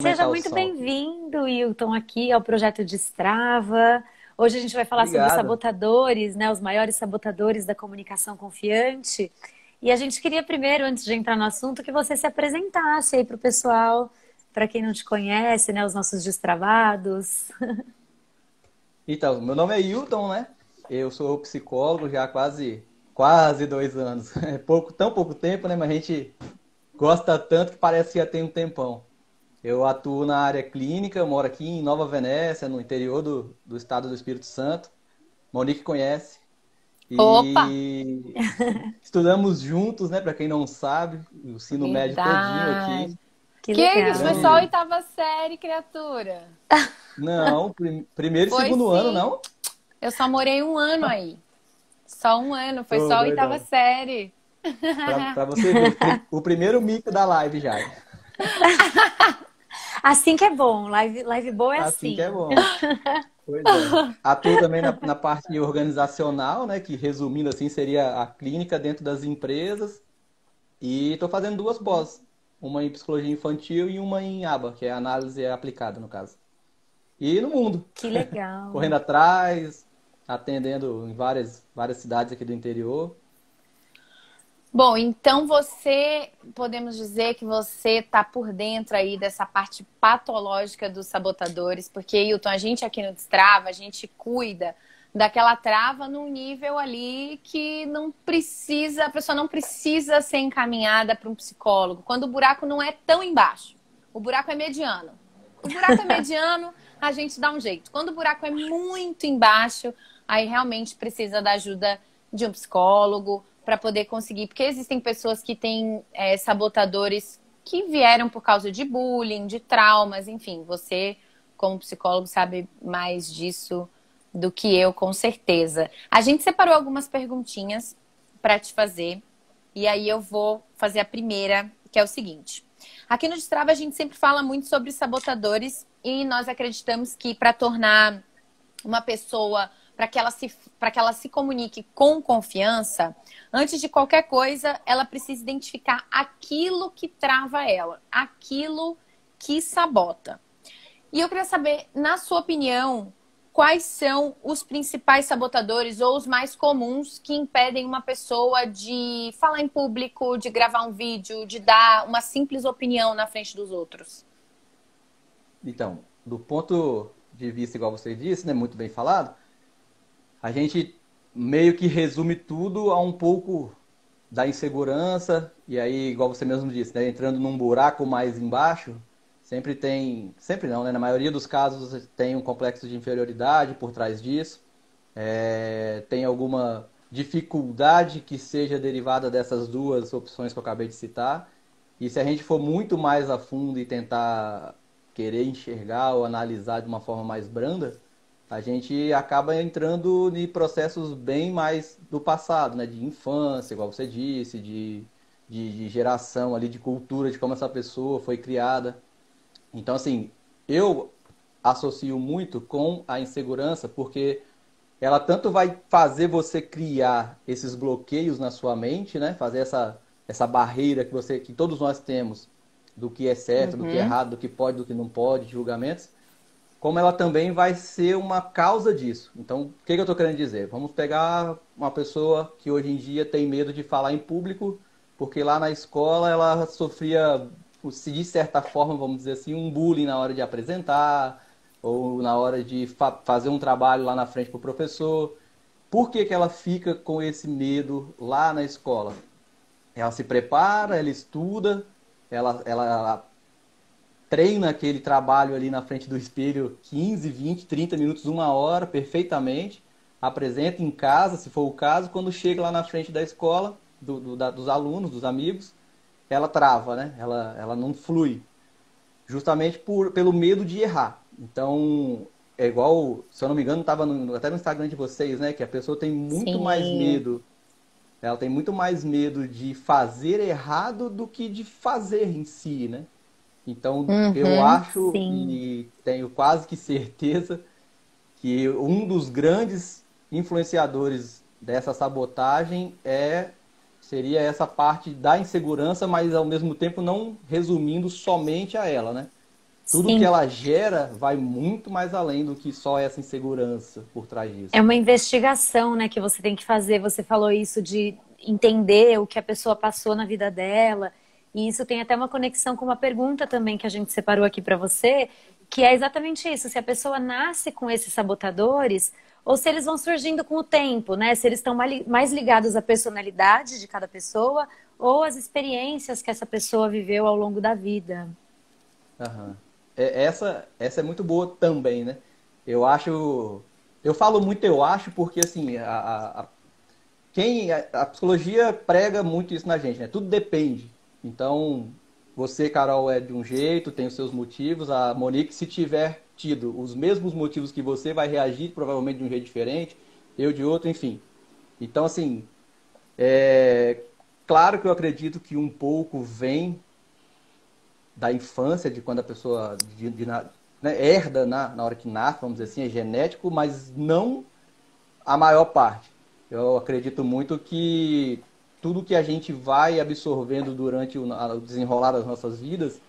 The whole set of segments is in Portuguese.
Seja muito bem-vindo, Wilton, aqui ao projeto Destrava. Hoje a gente vai falar Obrigado. sobre sabotadores, né? Os maiores sabotadores da comunicação confiante. E a gente queria primeiro, antes de entrar no assunto, que você se apresentasse aí para o pessoal, para quem não te conhece, né? Os nossos destravados. Então, meu nome é Hilton, né? Eu sou psicólogo já há quase, quase dois anos. É pouco, tão pouco tempo, né? Mas a gente gosta tanto que parece que já tem um tempão. Eu atuo na área clínica, moro aqui em Nova Venécia, no interior do, do estado do Espírito Santo. Monique conhece. E Opa! estudamos juntos, né? Para quem não sabe, o ensino médio todinho aqui. Que, que Foi só a oitava série, criatura. Não, prim primeiro e segundo sim. ano, não? Eu só morei um ano aí. Só um ano, foi oh, só a oitava série. Pra, pra você ver, o primeiro mico da live já. Assim que é bom, live, live boa é assim. Assim que é bom. Pois é. Atuo também na, na, parte organizacional, né? Que resumindo assim seria a clínica dentro das empresas. E estou fazendo duas pós. Uma em psicologia infantil e uma em ABA, que é análise aplicada, no caso. E no mundo. Que legal. Correndo atrás, atendendo em várias, várias cidades aqui do interior. Bom, então você, podemos dizer que você está por dentro aí dessa parte patológica dos sabotadores, porque, Hilton, a gente aqui no Destrava, a gente cuida daquela trava num nível ali que não precisa, a pessoa não precisa ser encaminhada para um psicólogo, quando o buraco não é tão embaixo. O buraco é mediano. O buraco é mediano, a gente dá um jeito. Quando o buraco é muito embaixo, aí realmente precisa da ajuda de um psicólogo, para poder conseguir. Porque existem pessoas que têm é, sabotadores que vieram por causa de bullying, de traumas, enfim. Você, como psicólogo, sabe mais disso do que eu, com certeza. A gente separou algumas perguntinhas para te fazer. E aí eu vou fazer a primeira, que é o seguinte. Aqui no Destrava a gente sempre fala muito sobre sabotadores e nós acreditamos que para tornar uma pessoa para que, ela se, que ela se comunique com confiança, antes de qualquer coisa, ela precisa identificar aquilo que trava ela, aquilo que sabota. E eu queria saber, na sua opinião, quais são os principais sabotadores ou os mais comuns que impedem uma pessoa de falar em público, de gravar um vídeo, de dar uma simples opinião na frente dos outros? Então, do ponto de vista, igual você disse, né, muito bem falado, a gente meio que resume tudo a um pouco da insegurança, e aí, igual você mesmo disse, né, entrando num buraco mais embaixo, sempre tem, sempre não, né, na maioria dos casos tem um complexo de inferioridade por trás disso, é, tem alguma dificuldade que seja derivada dessas duas opções que eu acabei de citar, e se a gente for muito mais a fundo e tentar querer enxergar ou analisar de uma forma mais branda, a gente acaba entrando em processos bem mais do passado, né? De infância, igual você disse, de, de, de, geração ali, de cultura, de como essa pessoa foi criada. Então, assim, eu associo muito com a insegurança, porque ela tanto vai fazer você criar esses bloqueios na sua mente, né? Fazer essa, essa barreira que você, que todos nós temos do que é certo, uhum. do que é uhum. errado, do que pode, do que não pode, julgamentos como ela também vai ser uma causa disso. Então, o que, que eu estou querendo dizer? Vamos pegar uma pessoa que hoje em dia tem medo de falar em público, porque lá na escola ela sofria, se de certa forma, vamos dizer assim, um bullying na hora de apresentar, ou na hora de fa fazer um trabalho lá na frente para o professor. Por que, que ela fica com esse medo lá na escola? Ela se prepara, ela estuda, ela, ela treina aquele trabalho ali na frente do espelho 15, 20, 30 minutos, uma hora, perfeitamente, apresenta em casa, se for o caso, quando chega lá na frente da escola, do, do, da, dos alunos, dos amigos, ela trava, né? Ela, ela não flui. Justamente por, pelo medo de errar. Então, é igual, se eu não me engano, estava até no Instagram de vocês, né? Que a pessoa tem muito Sim. mais medo. Ela tem muito mais medo de fazer errado do que de fazer em si, né? Então, uhum, eu acho sim. e tenho quase que certeza que um dos grandes influenciadores dessa sabotagem é seria essa parte da insegurança, mas ao mesmo tempo não resumindo somente a ela, né? tudo Sim. que ela gera vai muito mais além do que só essa insegurança por trás disso. É uma investigação, né, que você tem que fazer. Você falou isso de entender o que a pessoa passou na vida dela. E isso tem até uma conexão com uma pergunta também que a gente separou aqui para você, que é exatamente isso: se a pessoa nasce com esses sabotadores ou se eles vão surgindo com o tempo, né? Se eles estão mais ligados à personalidade de cada pessoa ou às experiências que essa pessoa viveu ao longo da vida. Uhum. Essa, essa é muito boa também, né? Eu acho. Eu falo muito eu acho porque, assim, a, a, quem, a, a psicologia prega muito isso na gente, né? Tudo depende. Então, você, Carol, é de um jeito, tem os seus motivos. A Monique, se tiver tido os mesmos motivos que você, vai reagir provavelmente de um jeito diferente. Eu de outro, enfim. Então, assim, é claro que eu acredito que um pouco vem da infância, de quando a pessoa de, de, né, herda na, na hora que nasce, vamos dizer assim, é genético, mas não a maior parte. Eu acredito muito que tudo que a gente vai absorvendo durante o, desenrolar das nossas vidas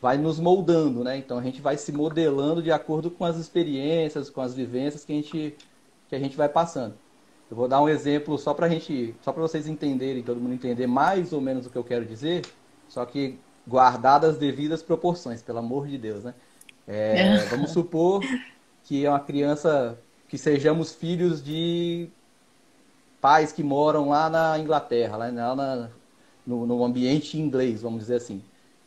vai nos moldando, né? Então a gente vai se modelando de acordo com as experiências, com as vivências que a gente, que a gente vai passando. Eu vou dar um exemplo só para gente, só para vocês entenderem, todo mundo entender mais ou menos o que eu quero dizer, só que guardadas as devidas proporções, pelo amor de Deus, né? É, vamos supor que é uma criança, que sejamos filhos de pais que moram lá na Inglaterra, lá na, no, no ambiente inglês, vamos dizer assim.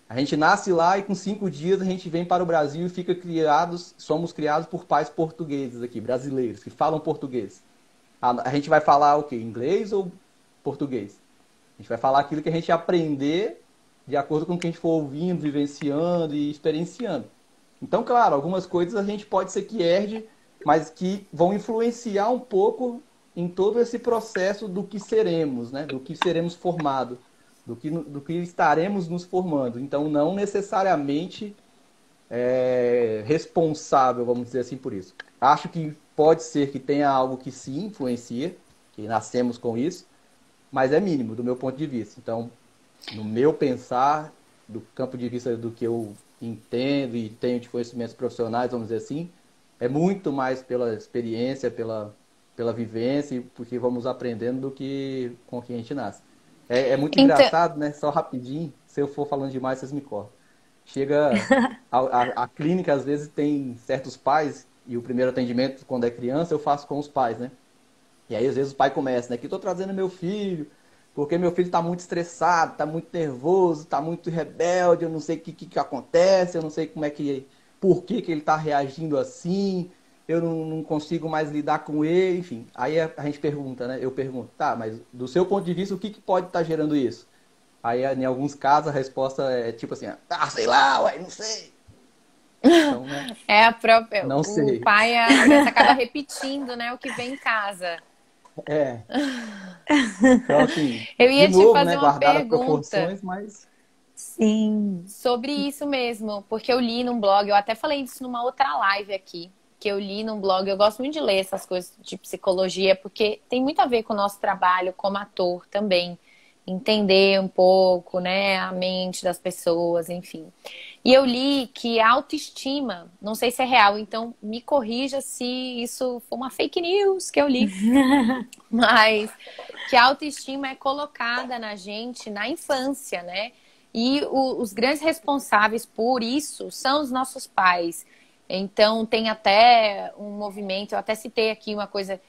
A gente nasce lá e com cinco dias a gente vem para o Brasil e fica criados, somos criados por pais portugueses aqui, brasileiros, que falam português. A, a gente vai falar o quê? Inglês ou português? A gente vai falar aquilo que a gente aprender de acordo com o que a gente for ouvindo, vivenciando e experienciando. Então, claro, algumas coisas a gente pode ser que herde, mas que vão influenciar um pouco em todo esse processo do que seremos, né? do que seremos formados, do que, do que estaremos nos formando. Então, não necessariamente é, responsável, vamos dizer assim, por isso. Acho que pode ser que tenha algo que se influencia, que nascemos com isso, mas é mínimo, do meu ponto de vista. Então, no meu pensar, do campo de vista do que eu entendo e tenho de conhecimentos profissionais, vamos dizer assim, é muito mais pela experiência, pela, pela vivência, porque vamos aprendendo do que com quem a gente nasce. É, é muito então... engraçado, né? Só rapidinho, se eu for falando demais, vocês me cortam. Chega. A, a, a, clínica, às vezes, tem certos pais, e o primeiro atendimento, quando é criança, eu faço com os pais, né? E aí, às vezes, o pai começa, né? Que estou trazendo meu filho, porque meu filho está muito estressado, está muito nervoso, está muito rebelde, eu não sei o que, que, que, acontece, eu não sei como é que. por que, que ele está reagindo assim, eu não, não, consigo mais lidar com ele, enfim. Aí a, a, gente pergunta, né? Eu pergunto, tá, mas do seu ponto de vista, o que, que pode estar tá gerando isso? Aí, em alguns casos, a resposta é tipo assim, ah, sei lá, ué, não sei. Então, né? É a própria. Não o sei. pai a, acaba repetindo, né, o que vem em casa. É. Então, assim, eu ia te novo, fazer né, uma pergunta. Mas... Sim. Sobre isso mesmo, porque eu li num blog, eu até falei isso numa outra live aqui, que eu li num blog. Eu gosto muito de ler essas coisas de psicologia, porque tem muito a ver com o nosso trabalho como ator também. Entender um pouco, né, a mente das pessoas, enfim. E eu li que a autoestima, não sei se é real, então me corrija se isso for uma fake news que eu li. Mas que a autoestima é colocada na gente na infância, né? E o, os grandes responsáveis por isso são os nossos pais. Então tem até um movimento, eu até citei aqui uma coisa,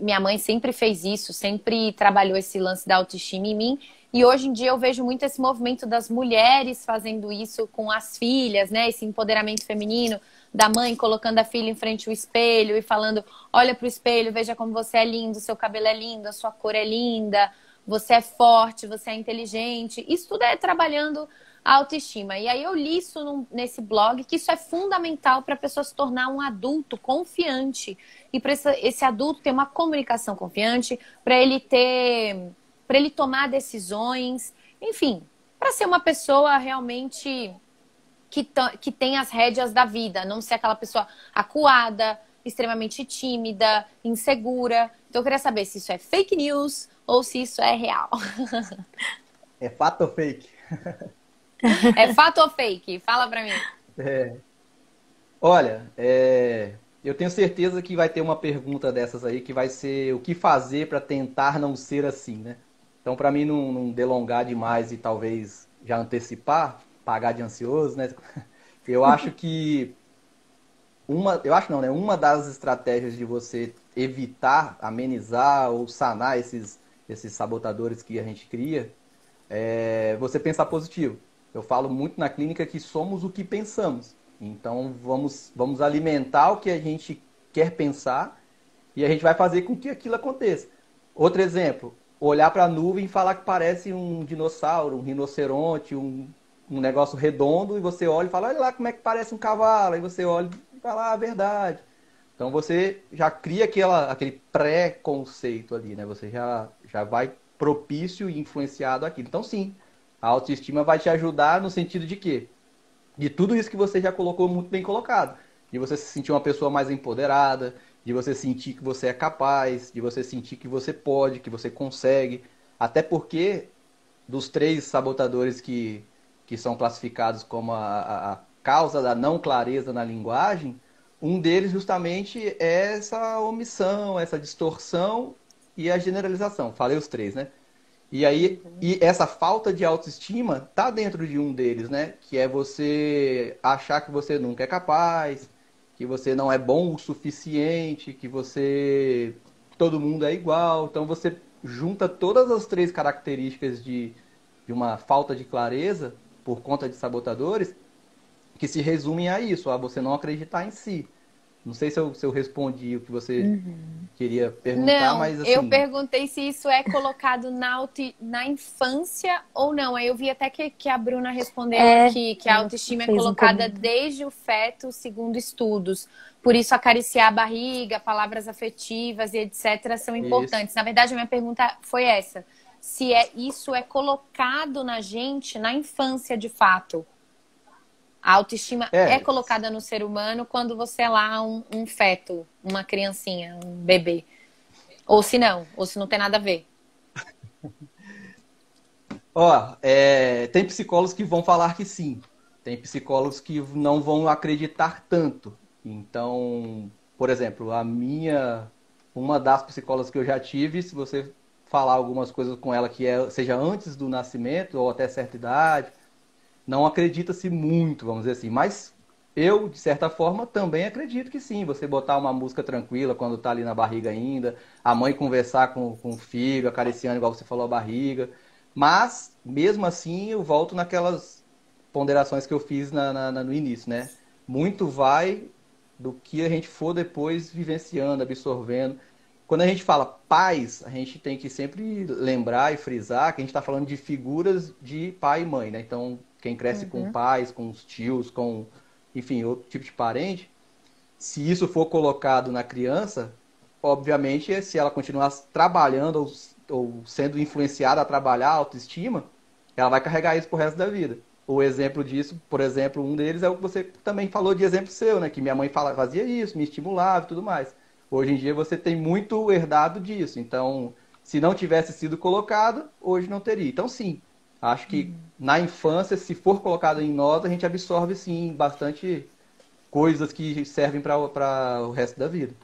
minha mãe sempre fez isso, sempre trabalhou esse lance da autoestima em mim. E hoje em dia eu vejo muito esse movimento das mulheres fazendo isso com as filhas, né? Esse empoderamento feminino da mãe colocando a filha em frente ao espelho e falando: olha para o espelho, veja como você é lindo, seu cabelo é lindo, a sua cor é linda, você é forte, você é inteligente. Isso tudo é trabalhando a autoestima. E aí eu li isso num, nesse blog que isso é fundamental para a pessoa se tornar um adulto confiante e para esse, esse adulto ter uma comunicação confiante, para ele ter para ele tomar decisões, enfim, para ser uma pessoa realmente que, que tem as rédeas da vida, não ser aquela pessoa acuada, extremamente tímida, insegura. Então eu queria saber se isso é fake news ou se isso é real. É fato ou fake? É fato ou fake? Fala pra mim. É. Olha, é, eu tenho certeza que vai ter uma pergunta dessas aí que vai ser o que fazer para tentar não ser assim, né? Então, para mim não, não, delongar demais e talvez já antecipar, pagar de ansioso, né? Eu acho que uma, eu acho não, né? Uma das estratégias de você evitar, amenizar ou sanar esses, esses sabotadores que a gente cria é você pensar positivo. Eu falo muito na clínica que somos o que pensamos. Então vamos, vamos alimentar o que a gente quer pensar e a gente vai fazer com que aquilo aconteça. Outro exemplo, olhar para a nuvem e falar que parece um dinossauro, um rinoceronte, um, um negócio redondo, e você olha e fala, olha lá como é que parece um cavalo, e você olha e fala, ah, a verdade. Então você já cria aquela, aquele pré-conceito ali, né? Você já, já vai propício e influenciado aqui. Então sim, a autoestima vai te ajudar no sentido de quê? De tudo isso que você já colocou muito bem colocado. De você se sentir uma pessoa mais empoderada, de você sentir que você é capaz, de você sentir que você pode, que você consegue. Até porque dos três sabotadores que, que são classificados como a, a causa da não clareza na linguagem, um deles justamente é essa omissão, essa distorção e a generalização. Falei os três, né? E aí, e essa falta de autoestima tá dentro de um deles, né? Que é você achar que você nunca é capaz, que você não é bom o suficiente, que você todo mundo é igual. Então você junta todas as três características de, de uma falta de clareza por conta de sabotadores que se resumem a isso, a você não acreditar em si. Não sei se eu, se eu respondi o que você uhum. queria perguntar, não, mas assim... eu perguntei se isso é colocado na, auto, na infância ou não. Aí eu vi até que, que a Bruna respondeu é, aqui que a autoestima é colocada um desde o feto, segundo estudos. Por isso, acariciar a barriga, palavras afetivas e etc. são importantes. Isso. Na verdade, a minha pergunta foi essa. Se é, isso é colocado na gente na infância, de fato. A autoestima é. é, colocada no ser humano quando você é lá um, um, feto, uma criancinha, um bebê. Ou se não, ou se não tem nada a ver. Ó, é, tem psicólogos que vão falar que sim. Tem psicólogos que não vão acreditar tanto. Então, por exemplo, a minha. Uma das psicólogas que eu já tive, se você falar algumas coisas com ela que é, seja antes do nascimento ou até certa idade, não acredita-se muito, vamos dizer assim. Mas eu, de certa forma, também acredito que sim. Você botar uma música tranquila quando está ali na barriga ainda, a mãe conversar com, com o filho, acariciando, igual você falou, a barriga. Mas, mesmo assim, eu volto naquelas ponderações que eu fiz na, na, no início, né? Muito vai do que a gente for depois vivenciando, absorvendo. Quando a gente fala pais, a gente tem que sempre lembrar e frisar que a gente está falando de figuras de pai e mãe, né? Então, quem cresce uhum. com pais, com os tios, com, enfim, outro tipo de parente, se isso for colocado na criança, obviamente, se ela continuar trabalhando ou, ou sendo influenciada a trabalhar a autoestima, ela vai carregar isso pro resto da vida. O exemplo disso, por exemplo, um deles é o que você também falou de exemplo seu, né? Que minha mãe fala, fazia isso, me estimulava e tudo mais. Hoje em dia você tem muito herdado disso. Então, se não tivesse sido colocado, hoje não teria. Então, sim, Acho que na infância, se for colocado em nós, a gente absorve sim bastante coisas que servem para o resto da vida.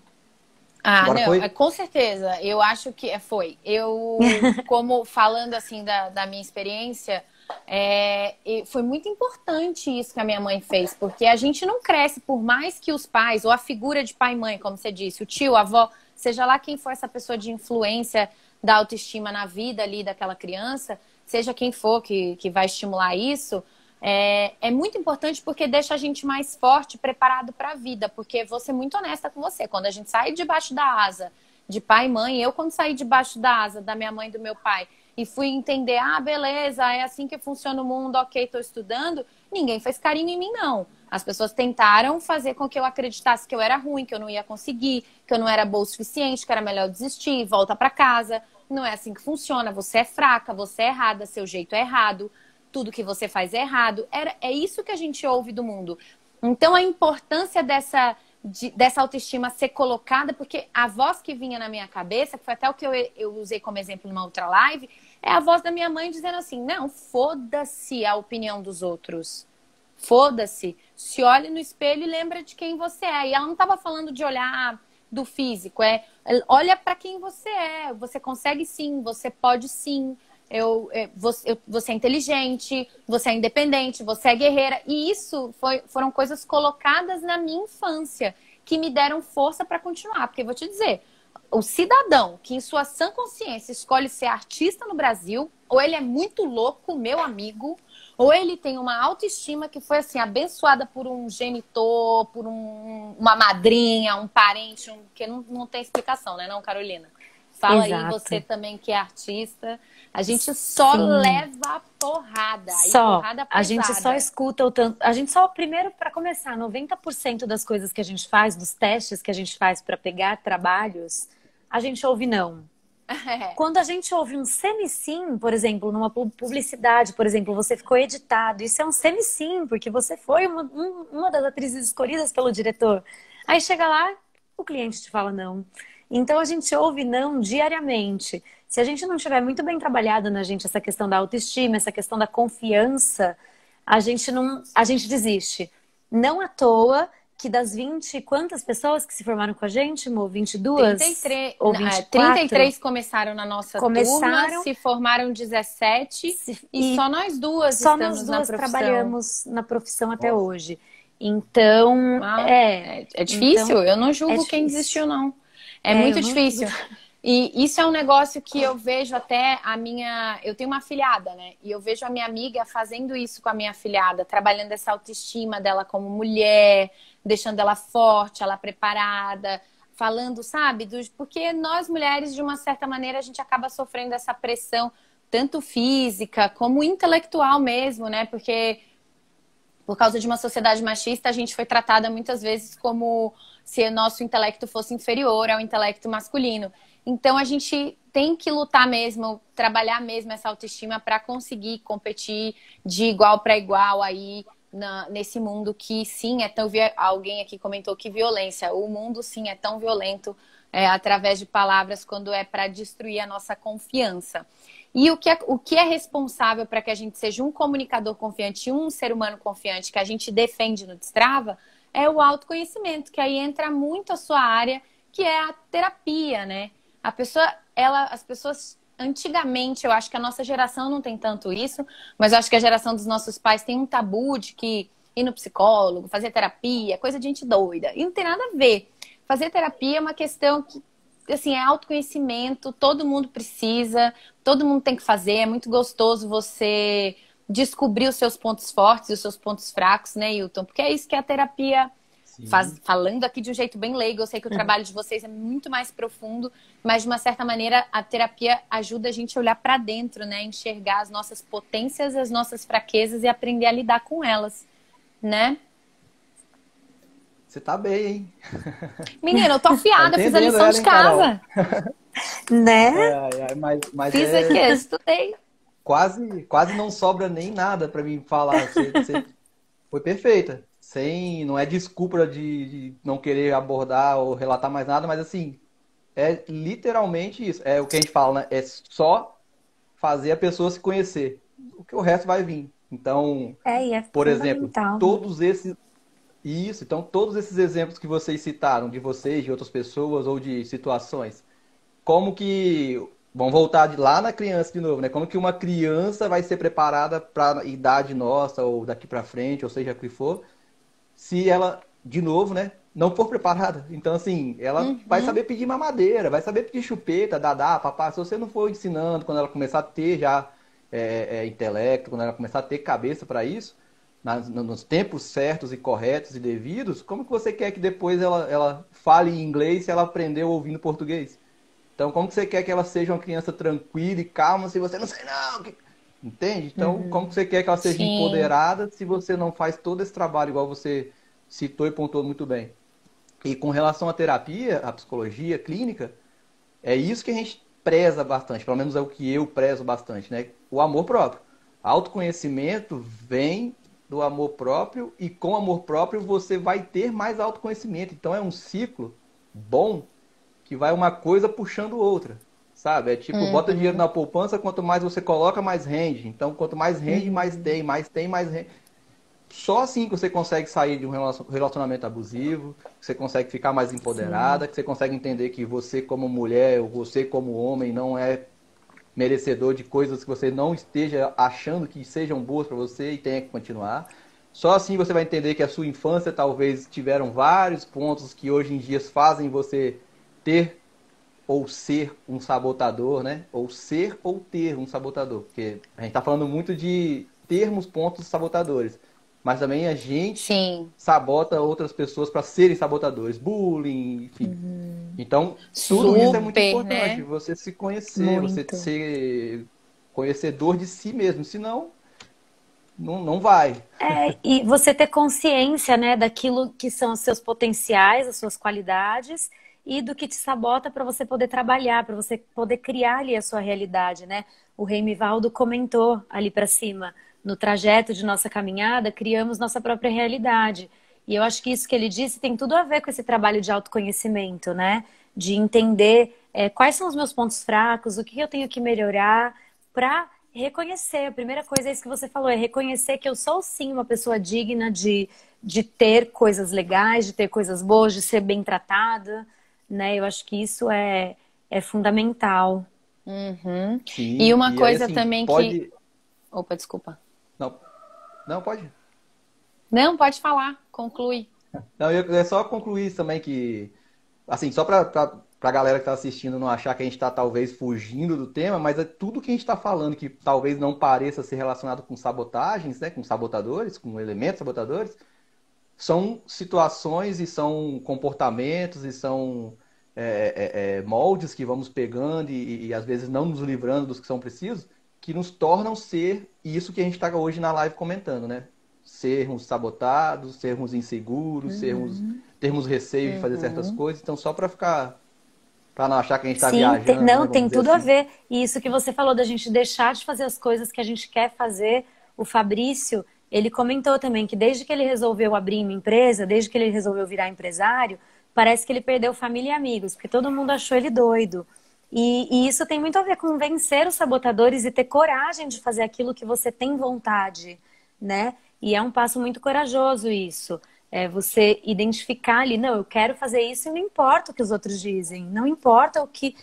Ah, Agora não, foi? É, com certeza. Eu acho que é, foi. Eu, como falando assim da, da minha experiência, é, foi muito importante isso que a minha mãe fez, porque a gente não cresce por mais que os pais, ou a figura de pai e mãe, como você disse, o tio, a avó, seja lá quem for essa pessoa de influência da autoestima na vida ali daquela criança, seja quem for que, que vai estimular isso, é, é muito importante porque deixa a gente mais forte, preparado para a vida. Porque vou ser muito honesta com você, quando a gente sai debaixo da asa de pai e mãe, eu quando saí debaixo da asa da minha mãe e do meu pai e fui entender, ah, beleza, é assim que funciona o mundo, ok, estou estudando, ninguém fez carinho em mim, não. As pessoas tentaram fazer com que eu acreditasse que eu era ruim, que eu não ia conseguir, que eu não era boa o suficiente, que era melhor desistir, volta para casa. Não é assim que funciona. Você é fraca, você é errada, seu jeito é errado, tudo que você faz é errado. Era, é isso que a gente ouve do mundo. Então, a importância dessa, de, dessa autoestima ser colocada, porque a voz que vinha na minha cabeça, que foi até o que eu, eu usei como exemplo numa outra live, é a voz da minha mãe dizendo assim: não, foda-se a opinião dos outros. Foda-se. Se olhe no espelho e lembra de quem você é. E ela não estava falando de olhar do físico, é olha para quem você é. Você consegue sim, você pode sim. Eu, é, você, eu, você é inteligente, você é independente, você é guerreira. E isso foi, foram coisas colocadas na minha infância que me deram força para continuar. Porque vou te dizer, o cidadão que em sua sã consciência escolhe ser artista no Brasil, ou ele é muito louco, meu amigo, ou ele tem uma autoestima que foi assim abençoada por um genitor, por um, uma madrinha, um parente, um, que não, não tem explicação, né, não, Carolina? Fala Exato. aí você também que é artista. A gente só Sim. leva porrada. Só. Porrada a gente só escuta o tanto. A gente só, primeiro, para começar, 90% das coisas que a gente faz, dos testes que a gente faz para pegar trabalhos, a gente ouve não. É. Quando a gente ouve um semi-sim, por exemplo, numa publicidade, por exemplo, você ficou editado, isso é um semi-sim, porque você foi uma, uma das atrizes escolhidas pelo diretor. Aí chega lá, o cliente te fala não. Então a gente ouve não diariamente. Se a gente não tiver muito bem trabalhado na gente essa questão da autoestima, essa questão da confiança, a gente não, a gente desiste. Não à toa que das 20, quantas pessoas que se formaram com a gente, Mo? 22? 33, ou 24? 33 começaram na nossa começaram, turma, se formaram 17 se, e, e, só nós duas só estamos nós duas na profissão. trabalhamos na profissão até Nossa. hoje. Então, ah, é, é, é difícil, então, eu não julgo é quem desistiu não. É, é muito difícil. Não... E isso é um negócio que eu vejo até a minha. Eu tenho uma afilhada, né? E eu vejo a minha amiga fazendo isso com a minha afilhada, trabalhando essa autoestima dela como mulher, deixando ela forte, ela preparada, falando, sabe? Porque nós mulheres, de uma certa maneira, a gente acaba sofrendo essa pressão, tanto física como intelectual mesmo, né? Porque por causa de uma sociedade machista, a gente foi tratada muitas vezes como se nosso intelecto fosse inferior ao intelecto masculino. Então a gente tem que lutar mesmo, trabalhar mesmo essa autoestima para conseguir competir de igual para igual aí na, nesse mundo que sim é tão alguém aqui comentou que violência, o mundo sim é tão violento é, através de palavras quando é para destruir a nossa confiança. E o que é, o que é responsável para que a gente seja um comunicador confiante, um ser humano confiante que a gente defende no Destrava, é o autoconhecimento, que aí entra muito a sua área, que é a terapia, né? A pessoa, ela, as pessoas antigamente, eu acho que a nossa geração não tem tanto isso, mas eu acho que a geração dos nossos pais tem um tabu de que ir no psicólogo, fazer terapia, coisa de gente doida. E não tem nada a ver. Fazer terapia é uma questão que, assim, é autoconhecimento, todo mundo precisa, todo mundo tem que fazer, é muito gostoso você descobrir os seus pontos fortes e os seus pontos fracos, né, Hilton? Porque é isso que a terapia Faz, falando aqui de um jeito bem leigo, eu sei que o uhum. trabalho de vocês é muito mais profundo, mas de uma certa maneira a terapia ajuda a gente a olhar para dentro, né? Enxergar as nossas potências, as nossas fraquezas e aprender a lidar com elas, né? Você tá bem, hein? Menina, eu tô afiada, tá fiz a lição ela, de casa. né? É, é, mas, mas fiz é... aqui, estudei. Quase, quase não sobra nem nada para mim falar. Você, você foi perfeita sem não é desculpa de, de, não querer abordar ou relatar mais nada, mas assim, é literalmente isso. É o que a gente fala, né? É só fazer a pessoa se conhecer. O que o resto vai vir. Então, é, é por exemplo, todos esses isso, então todos esses exemplos que vocês citaram de vocês, de outras pessoas ou de situações, como que vamos voltar de lá na criança de novo, né? Como que uma criança vai ser preparada para a idade nossa ou daqui para frente, ou seja, o que for, se ela, de novo, né, não for preparada. Então, assim, ela uhum. vai saber pedir mamadeira, vai saber pedir chupeta, dadá, papá. Se você não for ensinando, quando ela começar a ter já é, é, intelecto, quando ela começar a ter cabeça para isso, nas, nos tempos certos e corretos e devidos, como que você quer que depois ela, ela fale inglês se ela aprendeu ouvindo português? Então, como que você quer que ela seja uma criança tranquila e calma se você não sei não? Que... Entende? Então, uhum. como você quer que ela seja Sim. empoderada se você não faz todo esse trabalho igual você citou e pontuou muito bem? E com relação à terapia, à psicologia clínica, é isso que a gente preza bastante, pelo menos é o que eu prezo bastante, né? O amor próprio. Autoconhecimento vem do amor próprio e com amor próprio você vai ter mais autoconhecimento. Então é um ciclo bom que vai uma coisa puxando outra sabe? É tipo, uhum. bota dinheiro na poupança, quanto mais você coloca, mais rende. Então, quanto mais rende, uhum. mais tem, mais tem, mais rende. só assim que você consegue sair de um relacionamento abusivo, que você consegue ficar mais empoderada, Sim. que você consegue entender que você como mulher, ou você como homem não é merecedor de coisas que você não esteja achando que sejam boas para você e tenha que continuar. Só assim você vai entender que a sua infância talvez tiveram vários pontos que hoje em dia fazem você ter ou ser um sabotador, né? Ou ser ou ter um sabotador. Porque a gente está falando muito de termos pontos sabotadores. Mas também a gente Sim. sabota outras pessoas para serem sabotadores. Bullying, enfim. Uhum. Então, tudo Super, isso é muito importante. Né? Você se conhecer, muito. você ser conhecedor de si mesmo. Senão, não, não vai. É, e você ter consciência né, daquilo que são os seus potenciais, as suas qualidades e do que te sabota para você poder trabalhar, para você poder criar ali a sua realidade, né? O Rei Mivaldo comentou ali para cima, no trajeto de nossa caminhada, criamos nossa própria realidade. E eu acho que isso que ele disse tem tudo a ver com esse trabalho de autoconhecimento, né? De entender é, quais são os meus pontos fracos, o que eu tenho que melhorar para reconhecer. A primeira coisa é isso que você falou, é reconhecer que eu sou sim uma pessoa digna de, de ter coisas legais, de ter coisas boas, de ser bem tratada, né? Eu acho que isso é, é fundamental. Uhum. Sim, e uma e coisa aí, assim, também pode... que. Opa, desculpa. Não, não pode. Não, pode falar, conclui. Não, eu é só concluir também que, assim, só para para a galera que está assistindo não achar que a gente está talvez fugindo do tema, mas é tudo que a gente está falando que talvez não pareça ser relacionado com sabotagens, né, com sabotadores, com elementos sabotadores, são situações e são comportamentos e são é, é, é, moldes que vamos pegando e, e, às vezes não nos livrando dos que são precisos, que nos tornam ser isso que a gente está hoje na live comentando, né? Sermos sabotados, sermos inseguros, uhum. sermos, termos receio uhum. de fazer certas uhum. coisas. Então, só para ficar para não achar que a gente está viajando. Tem, não, né, tem tudo assim. a ver. E isso que você falou da gente deixar de fazer as coisas que a gente quer fazer. O Fabrício, ele comentou também que desde que ele resolveu abrir uma empresa, desde que ele resolveu virar empresário, parece que ele perdeu família e amigos, porque todo mundo achou ele doido. E, e, isso tem muito a ver com vencer os sabotadores e ter coragem de fazer aquilo que você tem vontade, né? E é um passo muito corajoso isso. É você identificar ali, não, eu quero fazer isso e não importa o que os outros dizem, não importa o que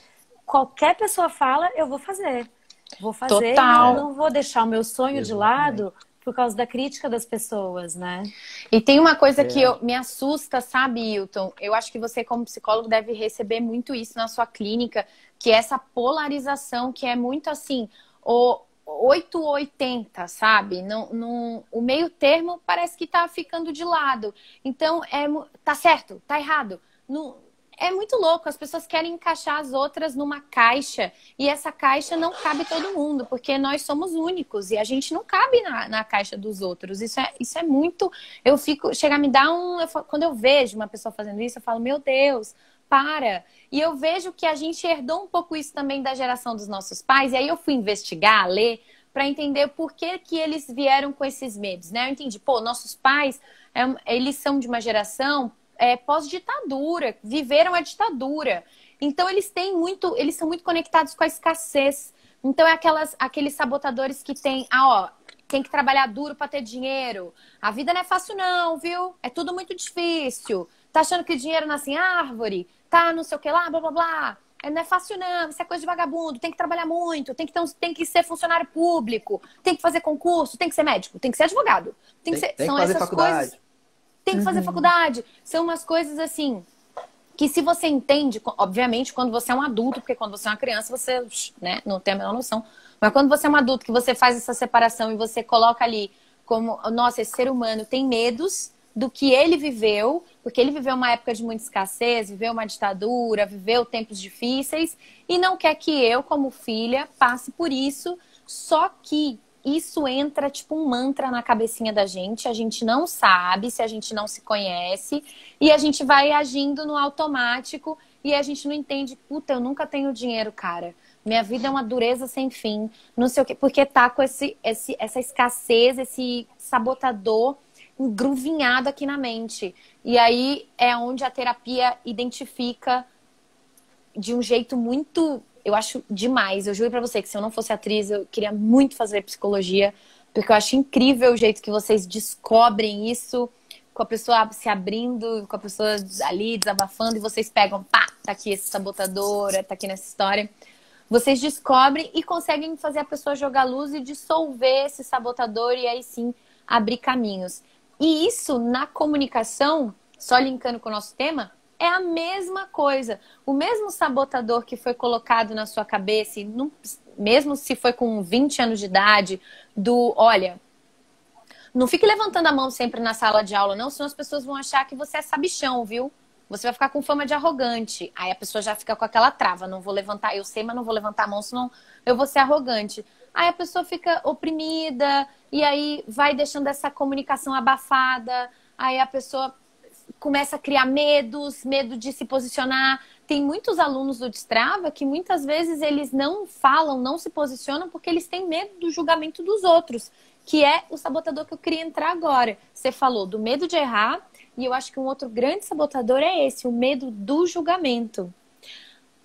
qualquer pessoa fala, eu vou fazer. Vou fazer, Total. não vou deixar o meu sonho Exatamente. de lado por causa da crítica das pessoas, né? E tem uma coisa é. que eu, me assusta, sabe, Hilton? Eu acho que você, como psicólogo, deve receber muito isso na sua clínica, que é essa polarização que é muito assim, o 880, sabe? Não, não, o meio termo parece que tá ficando de lado. Então, é, tá certo, tá errado. Não, é muito louco. As pessoas querem encaixar as outras numa caixa e essa caixa não cabe todo mundo, porque nós somos únicos e a gente não cabe na, na caixa dos outros. Isso é, isso é muito. Eu fico. Chega a me dar um. Eu, quando eu vejo uma pessoa fazendo isso, eu falo, meu Deus, para. E eu vejo que a gente herdou um pouco isso também da geração dos nossos pais. E aí eu fui investigar, ler, para entender por que, que eles vieram com esses medos, né? Eu entendi, pô, nossos pais, é, eles são de uma geração é, pós-ditadura, viveram a ditadura. Então eles têm muito, eles são muito conectados com a escassez. Então é aquelas, aqueles sabotadores que tem, ah, ó, tem que trabalhar duro para ter dinheiro. A vida não é fácil não, viu? É tudo muito difícil. Tá achando que o dinheiro nasce em árvore? Tá não sei o que lá, blá blá blá. É, não é fácil não, isso é coisa de vagabundo, tem que trabalhar muito, tem que, ter um, tem que ser funcionário público, tem que fazer concurso, tem que ser médico, tem que ser advogado. Tem, que ser, tem são que fazer essas faculdade. coisas. Tem que fazer uhum. faculdade. São umas coisas assim que se você entende, obviamente, quando você é um adulto, porque quando você é uma criança, você né, não tem a menor noção. Mas quando você é um adulto, que você faz essa separação e você coloca ali como, nossa, esse ser humano tem medos, do que ele viveu, porque ele viveu uma época de muita escassez, viveu uma ditadura, viveu tempos difíceis e não quer que eu, como filha, passe por isso. Só que isso entra tipo um mantra na cabecinha da gente, a gente não sabe se a gente não se conhece e a gente vai agindo no automático e a gente não entende, puta, eu nunca tenho dinheiro, cara. Minha vida é uma dureza sem fim, não sei o quê, porque tá com esse, esse essa escassez, esse sabotador engruvinhado aqui na mente. E aí é onde a terapia identifica de um jeito muito, eu acho demais. Eu juro para você que se eu não fosse atriz, eu queria muito fazer psicologia, porque eu acho incrível o jeito que vocês descobrem isso com a pessoa se abrindo, com a pessoa ali desabafando e vocês pegam, pá, tá aqui esse sabotadora, tá aqui nessa história. Vocês descobrem e conseguem fazer a pessoa jogar luz e dissolver esse sabotador e aí sim abrir caminhos. E isso na comunicação, só linkando com o nosso tema, é a mesma coisa. O mesmo sabotador que foi colocado na sua cabeça, não, mesmo se foi com 20 anos de idade, do olha, não fique levantando a mão sempre na sala de aula, não, senão as pessoas vão achar que você é sabichão, viu? Você vai ficar com fama de arrogante. Aí a pessoa já fica com aquela trava, não vou levantar, eu sei, mas não vou levantar a mão, senão eu vou ser arrogante. Aí a pessoa fica oprimida e aí vai deixando essa comunicação abafada. Aí a pessoa começa a criar medos, medo de se posicionar. Tem muitos alunos do Destrava que muitas vezes eles não falam, não se posicionam porque eles têm medo do julgamento dos outros que é o sabotador que eu queria entrar agora. Você falou do medo de errar, e eu acho que um outro grande sabotador é esse, o medo do julgamento.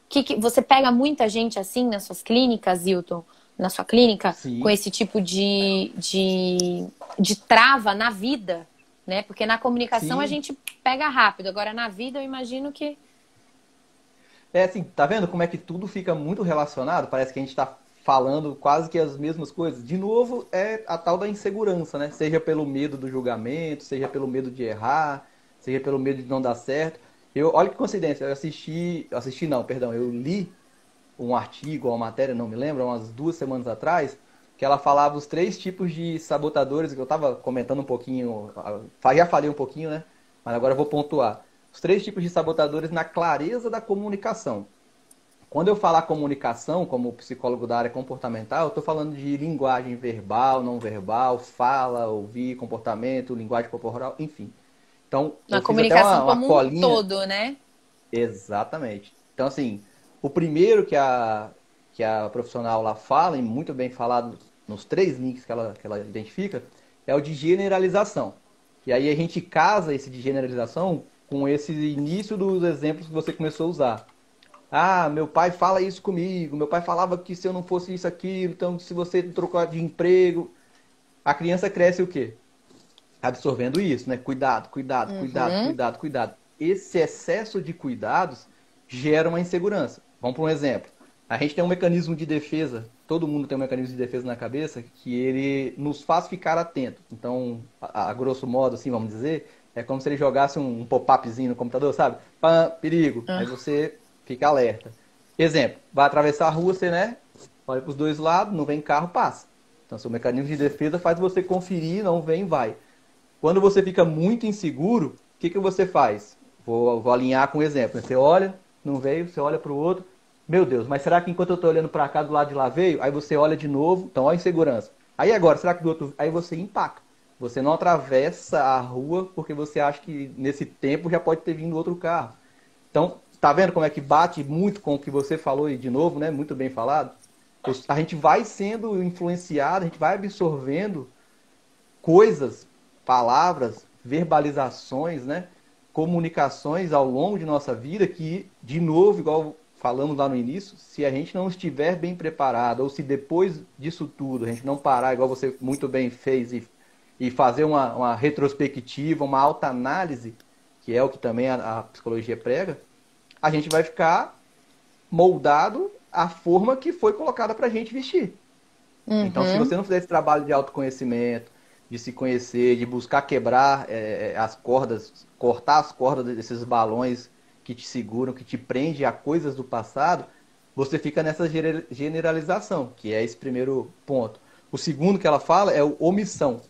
Que, que você pega muita gente assim nas suas clínicas, Hilton, na sua clínica, Sim. com esse tipo de, de, de trava na vida, né? Porque na comunicação Sim. a gente pega rápido, agora na vida eu imagino que. É assim, tá vendo como é que tudo fica muito relacionado? Parece que a gente está falando quase que as mesmas coisas. De novo, é a tal da insegurança, né? Seja pelo medo do julgamento, seja pelo medo de errar, seja pelo medo de não dar certo. Eu, olha que coincidência, eu assisti, assisti não, perdão, eu li um artigo, uma matéria, não me lembro, umas duas semanas atrás, que ela falava os três tipos de sabotadores, que eu estava comentando um pouquinho, já falei um pouquinho, né? Mas agora eu vou pontuar. Os três tipos de sabotadores na clareza da comunicação. Quando eu falar comunicação, como psicólogo da área comportamental, eu estou falando de linguagem verbal, não verbal, fala, ouvir, comportamento, linguagem corporal, enfim. Então, na comunicação uma, uma como colinha... um todo, né? Exatamente. Então, assim, o primeiro que a, que a profissional lá fala, e muito bem falado nos três links que ela, que ela identifica, é o de generalização. E aí a gente casa esse de generalização com esse início dos exemplos que você começou a usar. Ah, meu pai fala isso comigo. Meu pai falava que se eu não fosse isso, aquilo, então se você trocou de emprego. A criança cresce o quê? Absorvendo isso, né? Cuidado, cuidado, uhum. cuidado, cuidado, cuidado. Esse excesso de cuidados gera uma insegurança. Vamos para um exemplo. A gente tem um mecanismo de defesa, todo mundo tem um mecanismo de defesa na cabeça, que ele nos faz ficar atento. Então, a, a grosso modo, assim, vamos dizer, é como se ele jogasse um, um pop-upzinho no computador, sabe? Pã, perigo. Uhum. Aí você Fica alerta. Exemplo, vai atravessar a rua, você, né? Olha para os dois lados, não vem carro, passa. Então, seu mecanismo de defesa faz você conferir, não vem, vai. Quando você fica muito inseguro, o que, que você faz? Vou, vou alinhar com o um exemplo. Você olha, não veio, você olha para o outro. Meu Deus, mas será que enquanto eu estou olhando para cá, do lado de lá veio? Aí você olha de novo, então olha a insegurança. Aí agora, será que do outro. Aí você impacta. Você não atravessa a rua porque você acha que nesse tempo já pode ter vindo outro carro. Então, Tá vendo como é que bate muito com o que você falou e de novo, né? Muito bem falado. A gente vai sendo influenciado, a gente vai absorvendo coisas, palavras, verbalizações, né? Comunicações ao longo de nossa vida que, de novo, igual falamos lá no início, se a gente não estiver bem preparado, ou se depois disso tudo a gente não parar, igual você muito bem fez, e, e fazer uma, uma retrospectiva, uma alta análise, que é o que também a, a psicologia prega, a gente vai ficar moldado à forma que foi colocada para a gente vestir. Uhum. Então, se você não fizer esse trabalho de autoconhecimento, de se conhecer, de buscar quebrar é, as cordas, cortar as cordas desses balões que te seguram, que te prende a coisas do passado, você fica nessa generalização, que é esse primeiro ponto. O segundo que ela fala é o omissão.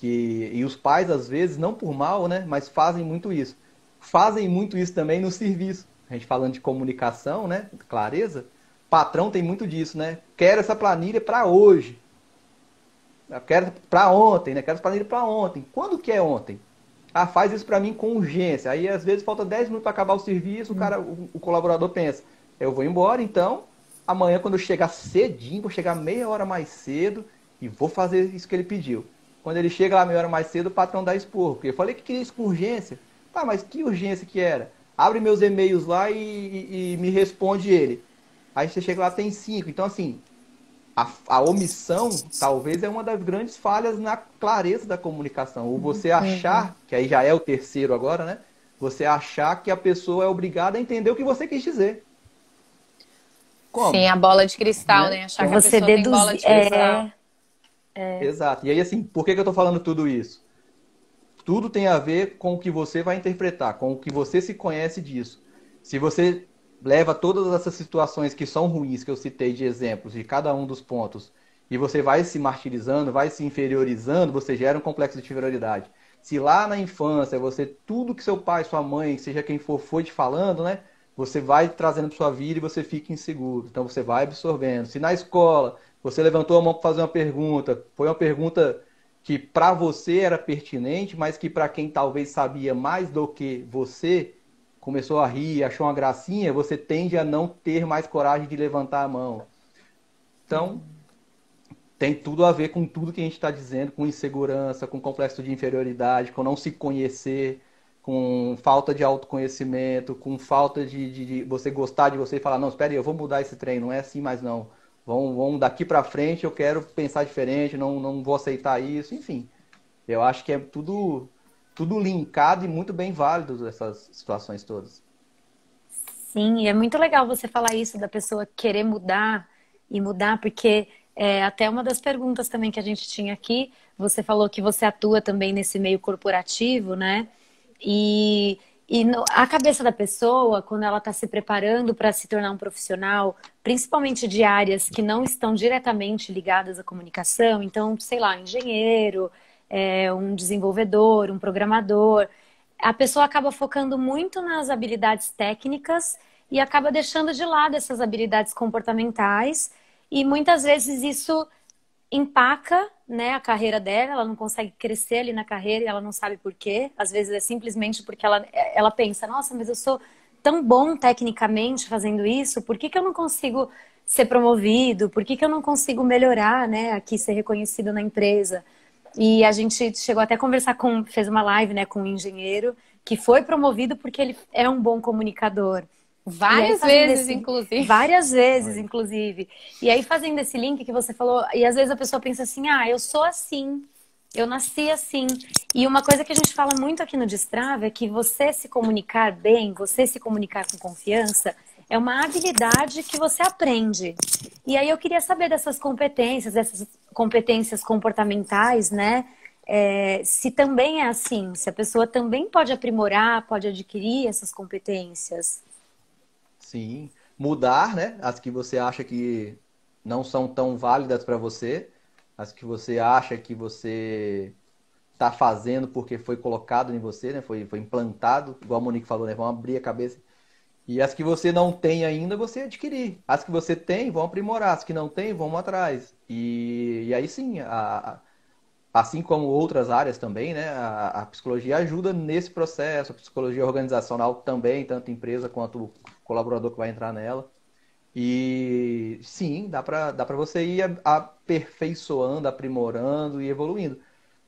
Que, e os pais, às vezes, não por mal, né, mas fazem muito isso. Fazem muito isso também no serviço a gente falando de comunicação, né? Clareza. Patrão tem muito disso, né? Quero essa planilha para hoje. Eu quero para ontem, né? Quero essa planilha para ontem. Quando que é ontem? Ah, faz isso para mim com urgência. Aí às vezes falta 10 minutos para acabar o serviço, o cara, o, o, colaborador pensa: eu vou embora, então amanhã quando eu chegar cedinho, vou chegar meia hora mais cedo e vou fazer isso que ele pediu. Quando ele chega lá meia hora mais cedo, o patrão dá esporro, porque eu falei que queria isso com urgência. Ah, mas que urgência que era? abre meus e-mails lá e, e, e me responde ele. Aí você chega lá, tem cinco. Então, assim, a, a, omissão talvez é uma das grandes falhas na clareza da comunicação. Ou você uhum. achar, que aí já é o terceiro agora, né? Você achar que a pessoa é obrigada a entender o que você quis dizer. Como? Sim, a bola de cristal, né? né? Achar que você a pessoa deduz... tem bola de cristal. É... É... Exato. E aí, assim, por que, que eu estou falando tudo isso? Tudo tem a ver com o que você vai interpretar, com o que você se conhece disso. Se você leva todas essas situações que são ruins, que eu citei de exemplos, de cada um dos pontos, e você vai se martirizando, vai se inferiorizando, você gera um complexo de inferioridade. Se lá na infância você, tudo que seu pai, sua mãe, seja quem for, foi te falando, né? Você vai trazendo para sua vida e você fica inseguro. Então você vai absorvendo. Se na escola você levantou a mão para fazer uma pergunta, foi uma pergunta que para você era pertinente, mas que para quem talvez sabia mais do que você, começou a rir, achou uma gracinha, você tende a não ter mais coragem de levantar a mão. Então, tem tudo a ver com tudo que a gente está dizendo, com insegurança, com complexo de inferioridade, com não se conhecer, com falta de autoconhecimento, com falta de, de, de você gostar de você e falar, não, espera aí, eu vou mudar esse trem, não é assim mais não. Vão, vão daqui para frente, eu quero pensar diferente, não, não vou aceitar isso, enfim. Eu acho que é tudo, tudo linkado e muito bem válido essas situações todas. Sim, é muito legal você falar isso da pessoa querer mudar e mudar, porque é até uma das perguntas também que a gente tinha aqui, você falou que você atua também nesse meio corporativo, né? E e no, a cabeça da pessoa, quando ela está se preparando para se tornar um profissional, principalmente de áreas que não estão diretamente ligadas à comunicação, então, sei lá, engenheiro, é, um desenvolvedor, um programador, a pessoa acaba focando muito nas habilidades técnicas e acaba deixando de lado essas habilidades comportamentais, e muitas vezes isso empaca né, a carreira dela, ela não consegue crescer ali na carreira e ela não sabe por quê. Às vezes é simplesmente porque ela, ela pensa, nossa, mas eu sou tão bom tecnicamente fazendo isso, por que, que eu não consigo ser promovido? Por que, que eu não consigo melhorar, né, aqui ser reconhecido na empresa? E a gente chegou até a conversar com, fez uma live, né, com um engenheiro que foi promovido porque ele é um bom comunicador. Várias vezes, esse... inclusive. Várias vezes, inclusive. E aí, fazendo esse link que você falou, e às vezes a pessoa pensa assim, ah, eu sou assim, eu nasci assim. E uma coisa que a gente fala muito aqui no Destrava é que você se comunicar bem, você se comunicar com confiança, é uma habilidade que você aprende. E aí eu queria saber dessas competências, dessas competências comportamentais, né? É, se também é assim, se a pessoa também pode aprimorar, pode adquirir essas competências. Sim. Mudar, né? As que você acha que não são tão válidas para você, as que você acha que você está fazendo porque foi colocado em você, né? Foi, foi implantado, igual a Monique falou, né? Vão abrir a cabeça. E as que você não tem ainda, você adquirir. As que você tem, vão aprimorar. As que não tem, vão atrás. E, e aí sim, a, assim como outras áreas também, né? A, a, psicologia ajuda nesse processo, a psicologia organizacional também, tanto empresa quanto colaborador que vai entrar nela. E sim, dá para dá você ir aperfeiçoando, aprimorando e evoluindo.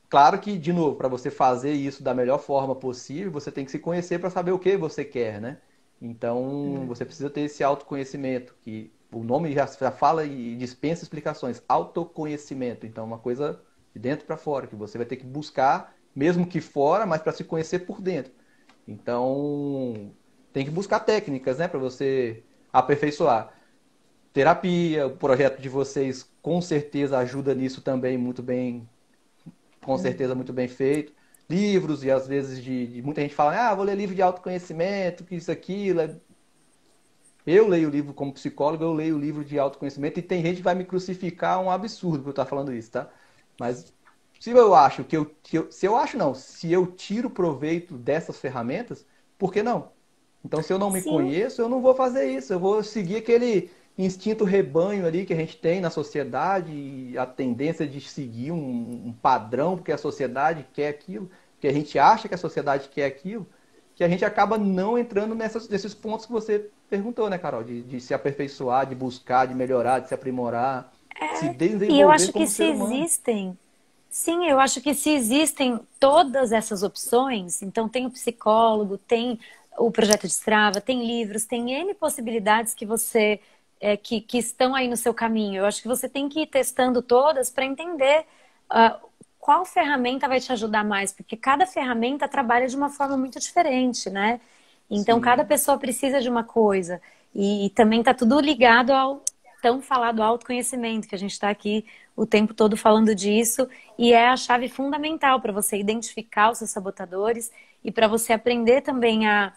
Claro que, de novo, para você fazer isso da melhor forma possível, você tem que se conhecer para saber o que você quer, né? Então, hum. você precisa ter esse autoconhecimento, que o nome já, já fala e dispensa explicações. Autoconhecimento. Então, é uma coisa de dentro para fora, que você vai ter que buscar, mesmo que fora, mas para se conhecer por dentro. Então, tem que buscar técnicas, né, para você aperfeiçoar. Terapia, o projeto de vocês com certeza ajuda nisso também, muito bem, com uhum. certeza muito bem feito. Livros, e às vezes de, de muita gente fala, ah, vou ler livro de autoconhecimento, que isso, aquilo. É eu leio o livro como psicólogo, eu leio o livro de autoconhecimento, e tem gente que vai me crucificar um absurdo por eu estar falando isso, tá? Mas se eu acho que eu, que eu, se eu acho não, se eu tiro proveito dessas ferramentas, por que não? Então, se eu não me Sim. conheço, eu não vou fazer isso. Eu vou seguir aquele instinto rebanho ali que a gente tem na sociedade, a tendência de seguir um, um padrão, porque a sociedade quer aquilo, que a gente acha que a sociedade quer aquilo, que a gente acaba não entrando nessas, nesses pontos que você perguntou, né, Carol? De, de se aperfeiçoar, de buscar, de melhorar, de se aprimorar, é, se desenvolver. E eu acho que se existem. Sim, eu acho que se existem todas essas opções, então tem o psicólogo, tem o projeto de Strava, tem livros, tem N possibilidades que você é, que, que estão aí no seu caminho. Eu acho que você tem que ir testando todas para entender uh, qual ferramenta vai te ajudar mais, porque cada ferramenta trabalha de uma forma muito diferente, né? Então, Sim. cada pessoa precisa de uma coisa. E, e também está tudo ligado ao tão falado autoconhecimento, que a gente está aqui o tempo todo falando disso, e é a chave fundamental para você identificar os seus sabotadores e para você aprender também a,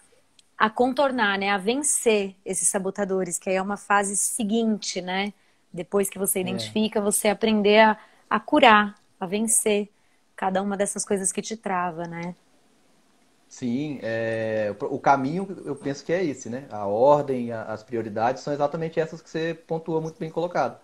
a contornar, né, a vencer esses sabotadores, que aí é uma fase seguinte, né? Depois que você é. identifica, é. você aprender a, a curar, a vencer cada uma dessas coisas que te trava, né? Sim, é, o caminho eu penso que é esse, né? A ordem, as prioridades são exatamente essas que você pontua muito bem colocado.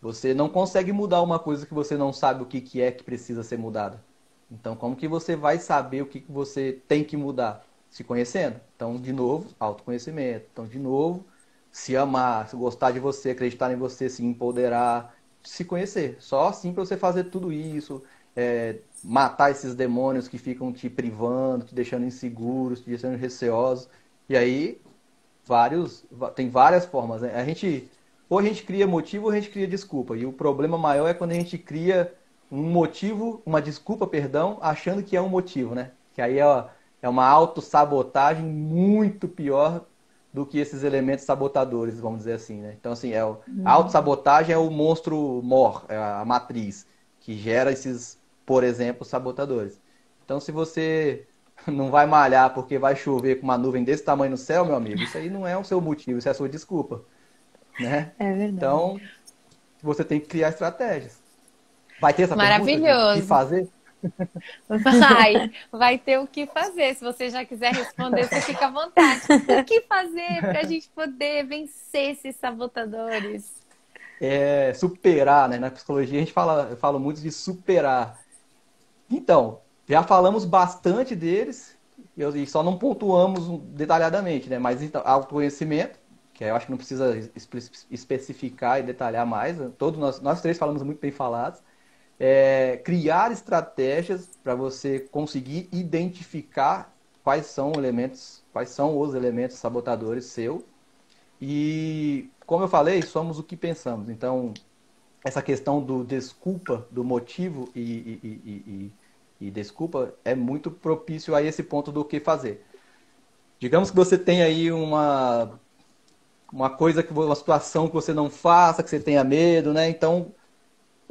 Você não consegue mudar uma coisa que você não sabe o que, que é que precisa ser mudada. Então, como que você vai saber o que, que você tem que mudar? Se conhecendo. Então, de novo, autoconhecimento. Então, de novo, se amar, se gostar de você, acreditar em você, se empoderar, se conhecer. Só assim para você fazer tudo isso, é, matar esses demônios que ficam te privando, te deixando inseguros, te deixando receosos. E aí, vários, tem várias formas. Né? A gente, ou a gente cria motivo ou a gente cria desculpa. E o problema maior é quando a gente cria um motivo, uma desculpa, perdão, achando que é um motivo, né? Que aí é, é uma autossabotagem muito pior do que esses elementos sabotadores, vamos dizer assim, né? Então, assim, é o, a autossabotagem é o monstro mor, é a matriz, que gera esses por exemplo, sabotadores. Então, se você não vai malhar porque vai chover com uma nuvem desse tamanho no céu, meu amigo, isso aí não é o seu motivo, isso é a sua desculpa. Né? É verdade. Então, você tem que criar estratégias. Vai ter essa Maravilhoso. o que fazer? Vai, vai ter o que fazer. Se você já quiser responder, você fica à vontade. O que fazer para a gente poder vencer esses sabotadores? É, superar, né? Na psicologia a gente fala, eu falo muito de superar. Então, já falamos bastante deles e só não pontuamos detalhadamente, né? Mas então, autoconhecimento, que eu acho que não precisa especificar e detalhar mais, né? todos nós, nós três falamos muito bem falados. É, criar estratégias para você conseguir identificar quais são elementos, quais são os elementos sabotadores seu. E como eu falei, somos o que pensamos. Então, essa questão do desculpa, do motivo e, e, e, e desculpa é muito propício a esse ponto do que fazer. Digamos que você tem aí uma uma coisa que uma situação que você não faça, que você tenha medo, né? Então,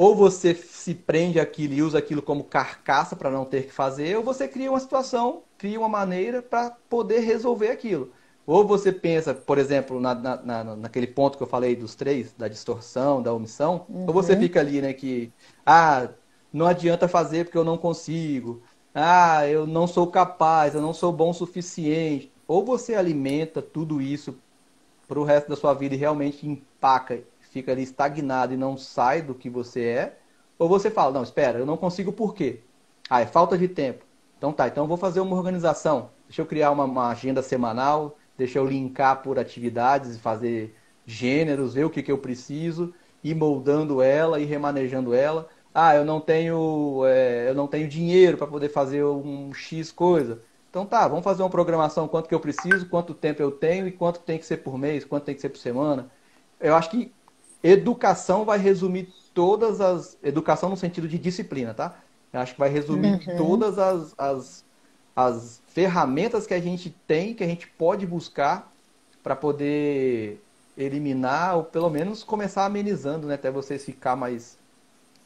ou você se prende aquilo e usa aquilo como carcaça para não ter que fazer, ou você cria uma situação, cria uma maneira para poder resolver aquilo. Ou você pensa, por exemplo, na, na, naquele ponto que eu falei dos três, da distorção, da omissão, uhum. ou você uhum. fica ali, né, que, ah, não adianta fazer porque eu não consigo. Ah, eu não sou capaz, eu não sou bom o suficiente. Ou você alimenta tudo isso para o resto da sua vida e realmente empaca, fica ali estagnado e não sai do que você é, ou você fala, não, espera, eu não consigo por quê? Ah, é falta de tempo. Então tá, então vou fazer uma organização. Deixa eu criar uma, uma agenda semanal, deixa eu linkar por atividades, fazer gêneros, ver o que, que eu preciso, ir moldando ela e remanejando ela ah, eu não tenho, é, eu não tenho dinheiro para poder fazer um X coisa. Então tá, vamos fazer uma programação, quanto que eu preciso, quanto tempo eu tenho e quanto tem que ser por mês, quanto tem que ser por semana. Eu acho que educação vai resumir todas as. Educação no sentido de disciplina, tá? Eu acho que vai resumir uhum. todas as, as, as ferramentas que a gente tem, que a gente pode buscar para poder eliminar, ou pelo menos começar amenizando, né? Até você ficar mais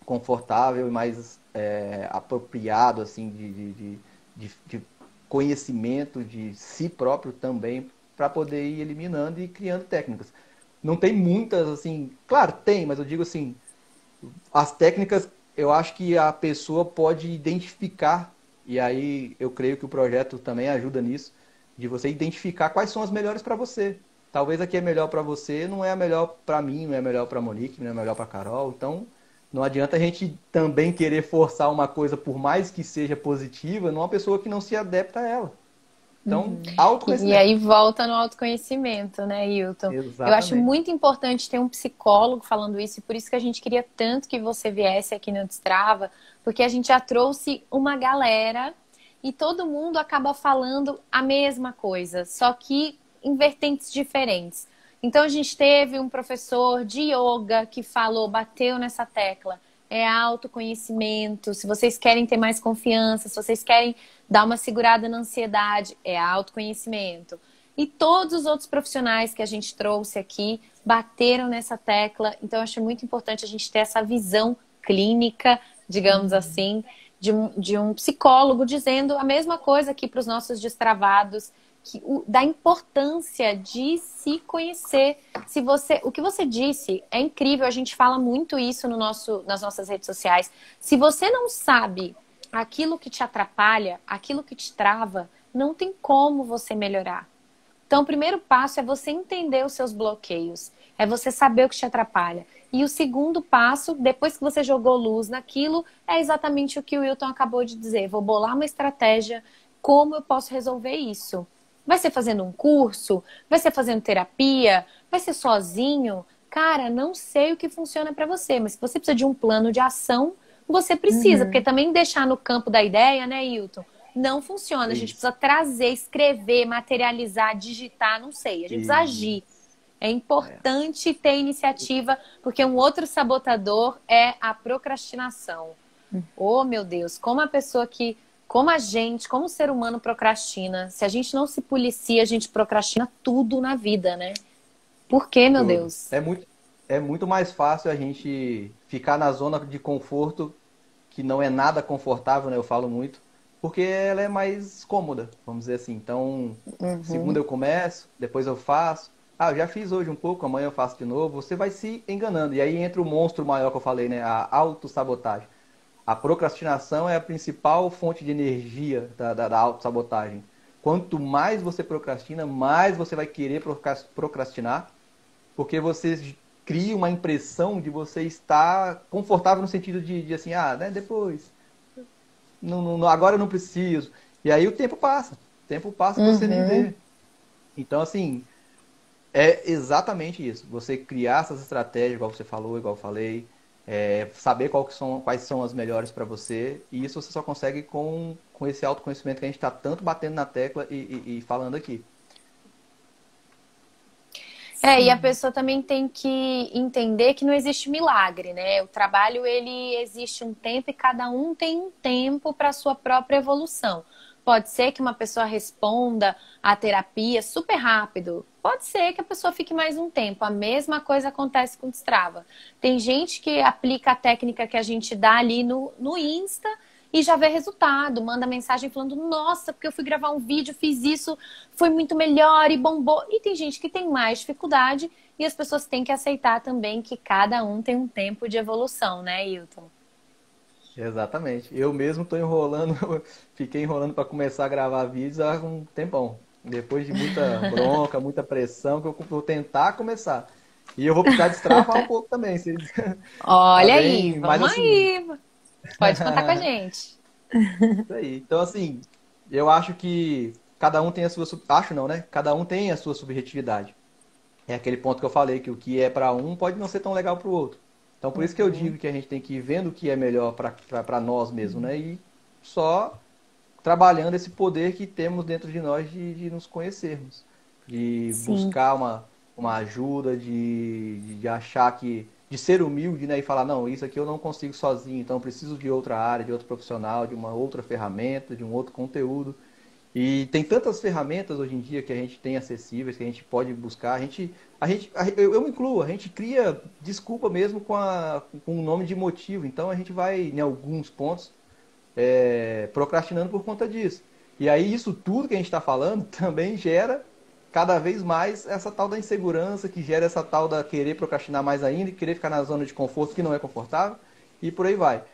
confortável e mais é, apropriado assim de, de, de, de, conhecimento de si próprio também para poder ir eliminando e criando técnicas. Não tem muitas assim, claro tem, mas eu digo assim, as técnicas eu acho que a pessoa pode identificar e aí eu creio que o projeto também ajuda nisso de você identificar quais são as melhores para você. Talvez a que é melhor para você não é a melhor para mim, não é a melhor para Monique, não é a melhor para Carol. Então não adianta a gente também querer forçar uma coisa, por mais que seja positiva, numa pessoa que não se adapta a ela. Então, uhum. autoconhecimento. E aí volta no autoconhecimento, né, Hilton? Exatamente. Eu acho muito importante ter um psicólogo falando isso, e por isso que a gente queria tanto que você viesse aqui no Destrava, porque a gente já trouxe uma galera e todo mundo acaba falando a mesma coisa, só que em vertentes diferentes. Então a gente teve um professor de yoga que falou, bateu nessa tecla. É autoconhecimento. Se vocês querem ter mais confiança, se vocês querem dar uma segurada na ansiedade, é autoconhecimento. E todos os outros profissionais que a gente trouxe aqui bateram nessa tecla. Então, eu acho muito importante a gente ter essa visão clínica, digamos uhum. assim, de um, de um psicólogo dizendo a mesma coisa aqui para os nossos destravados que, o, da importância de se conhecer. Se você, o que você disse é incrível. A gente fala muito isso no nosso, nas nossas redes sociais. Se você não sabe aquilo que te atrapalha, aquilo que te trava, não tem como você melhorar. Então, o primeiro passo é você entender os seus bloqueios, é você saber o que te atrapalha. E o segundo passo, depois que você jogou luz naquilo, é exatamente o que o Wilton acabou de dizer. Vou bolar uma estratégia, como eu posso resolver isso. Vai ser fazendo um curso? Vai ser fazendo terapia? Vai ser sozinho? Cara, não sei o que funciona para você, mas se você precisa de um plano de ação, você precisa, uhum. porque também deixar no campo da ideia, né, Hilton? Não funciona. Isso. A gente precisa trazer, escrever, materializar, digitar, não sei. A gente Isso. precisa agir. É importante é. ter iniciativa, porque um outro sabotador é a procrastinação. Hum. Oh, meu Deus, como a pessoa que como a gente, como o ser humano procrastina. Se a gente não se policia, a gente procrastina tudo na vida, né? Por quê, meu. Deus? É muito, é muito mais fácil a gente ficar na zona de conforto, que não é nada confortável, né? Eu falo muito, porque ela é mais cômoda, vamos dizer assim. Então, uhum. segunda eu começo, depois eu faço. Ah, eu já fiz hoje um pouco, amanhã eu faço de novo. Você vai se enganando. E aí entra o monstro maior que eu falei, né? A autossabotagem. A procrastinação é a principal fonte de energia da, da, da autossabotagem. Quanto mais você procrastina, mais você vai querer procrastinar, porque você cria uma impressão de você estar confortável no sentido de, de assim, ah, né, depois. Não, não, agora eu não preciso. E aí o tempo passa. O tempo passa uhum. você nem uhum. vê. Então, assim, é exatamente isso. Você criar essas estratégias, igual você falou, igual eu falei, é, saber são, quais são as melhores para você. E isso você só consegue com, com esse autoconhecimento que a gente está tanto batendo na tecla e, e, e falando aqui. É, e a pessoa também tem que entender que não existe milagre, né? O trabalho ele existe um tempo e cada um tem um tempo para sua própria evolução. Pode ser que uma pessoa responda à terapia super rápido. Pode ser que a pessoa fique mais um tempo. A mesma coisa acontece com o Strava. Tem gente que aplica a técnica que a gente dá ali no, no Insta e já vê resultado, manda mensagem falando: Nossa, porque eu fui gravar um vídeo, fiz isso, foi muito melhor e bombou. E tem gente que tem mais dificuldade e as pessoas têm que aceitar também que cada um tem um tempo de evolução, né, Hilton? Exatamente. Eu mesmo estou enrolando, fiquei enrolando para começar a gravar vídeos há um tempão. Depois de muita bronca, muita pressão, que eu vou tentar começar. E eu vou precisar destravar um pouco também. Se... Olha tá aí, vamos assim... aí. Pode contar com a gente. Isso aí. Então, assim, eu acho que cada um tem a sua. Acho não, né? Cada um tem a sua subjetividade. É aquele ponto que eu falei, que o que é para um pode não ser tão legal para o outro. Então, por isso que eu uhum. digo que a gente tem que ir vendo o que é melhor para nós mesmos, né? E só trabalhando esse poder que temos dentro de nós de, de nos conhecermos. De Sim. buscar uma, uma ajuda, de, de achar que. de ser humilde, né? E falar, não, isso aqui eu não consigo sozinho, então eu preciso de outra área, de outro profissional, de uma outra ferramenta, de um outro conteúdo. E tem tantas ferramentas hoje em dia que a gente tem acessíveis, que a gente pode buscar. A gente, a gente eu, eu me incluo, a gente cria desculpa mesmo com, a, com o nome de motivo. Então a gente vai, em alguns pontos, é, procrastinando por conta disso. E aí isso tudo que a gente está falando também gera cada vez mais essa tal da insegurança, que gera essa tal da querer procrastinar mais ainda, querer ficar na zona de conforto que não é confortável, e por aí vai.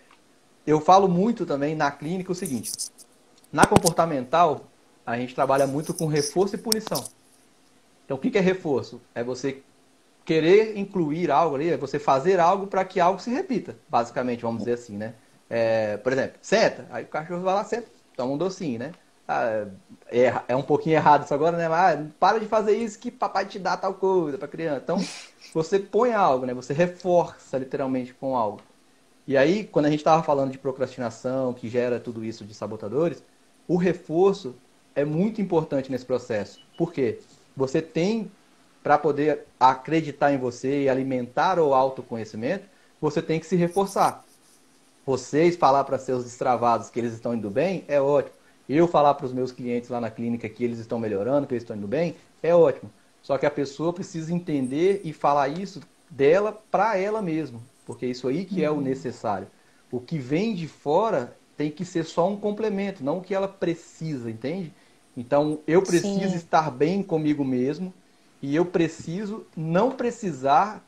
Eu falo muito também na clínica o seguinte: na comportamental, a gente trabalha muito com reforço e punição. Então, o que é reforço? É você querer incluir algo ali, é você fazer algo para que algo se repita, basicamente, vamos dizer assim, né? É, por exemplo, senta, aí o cachorro vai lá, senta, toma um docinho, né? Ah, é, é um pouquinho errado isso agora, né? Mas ah, para de fazer isso que papai te dá tal coisa para criança. Então, você põe algo, né? Você reforça literalmente com algo. E aí, quando a gente estava falando de procrastinação, que gera tudo isso de sabotadores, o reforço é muito importante nesse processo. Por quê? Você tem para poder acreditar em você e alimentar o autoconhecimento, você tem que se reforçar. Vocês falar para seus destravados que eles estão indo bem, é ótimo. Eu falar para os meus clientes lá na clínica que eles estão melhorando, que eles estão indo bem, é ótimo. Só que a pessoa precisa entender e falar isso dela para ela mesma, porque isso aí que é o uhum. necessário. O que vem de fora tem que ser só um complemento, não o que ela precisa, entende? Então, eu preciso Sim. estar bem comigo mesmo e eu preciso não precisar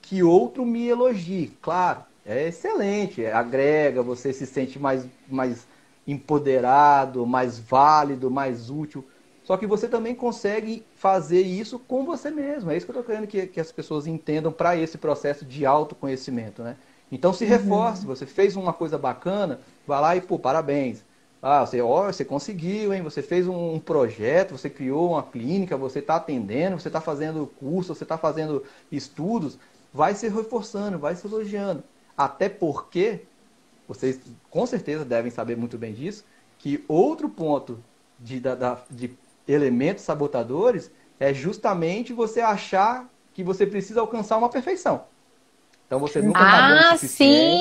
que outro me elogie. Claro, é excelente, é, agrega, você se sente mais, mais empoderado, mais válido, mais útil. Só que você também consegue fazer isso com você mesmo. É isso que eu estou querendo que, que as pessoas entendam para esse processo de autoconhecimento, né? Então se uhum. reforce, você fez uma coisa bacana, vá lá e, pô, parabéns. Ah, você, ó, você conseguiu, hein? Você fez um projeto, você criou uma clínica, você está atendendo, você está fazendo curso, você está fazendo estudos. Vai se reforçando, vai se elogiando. Até porque, vocês com certeza devem saber muito bem disso, que outro ponto de, da, de elementos sabotadores é justamente você achar que você precisa alcançar uma perfeição. Então você nunca tá bom o ah, sim!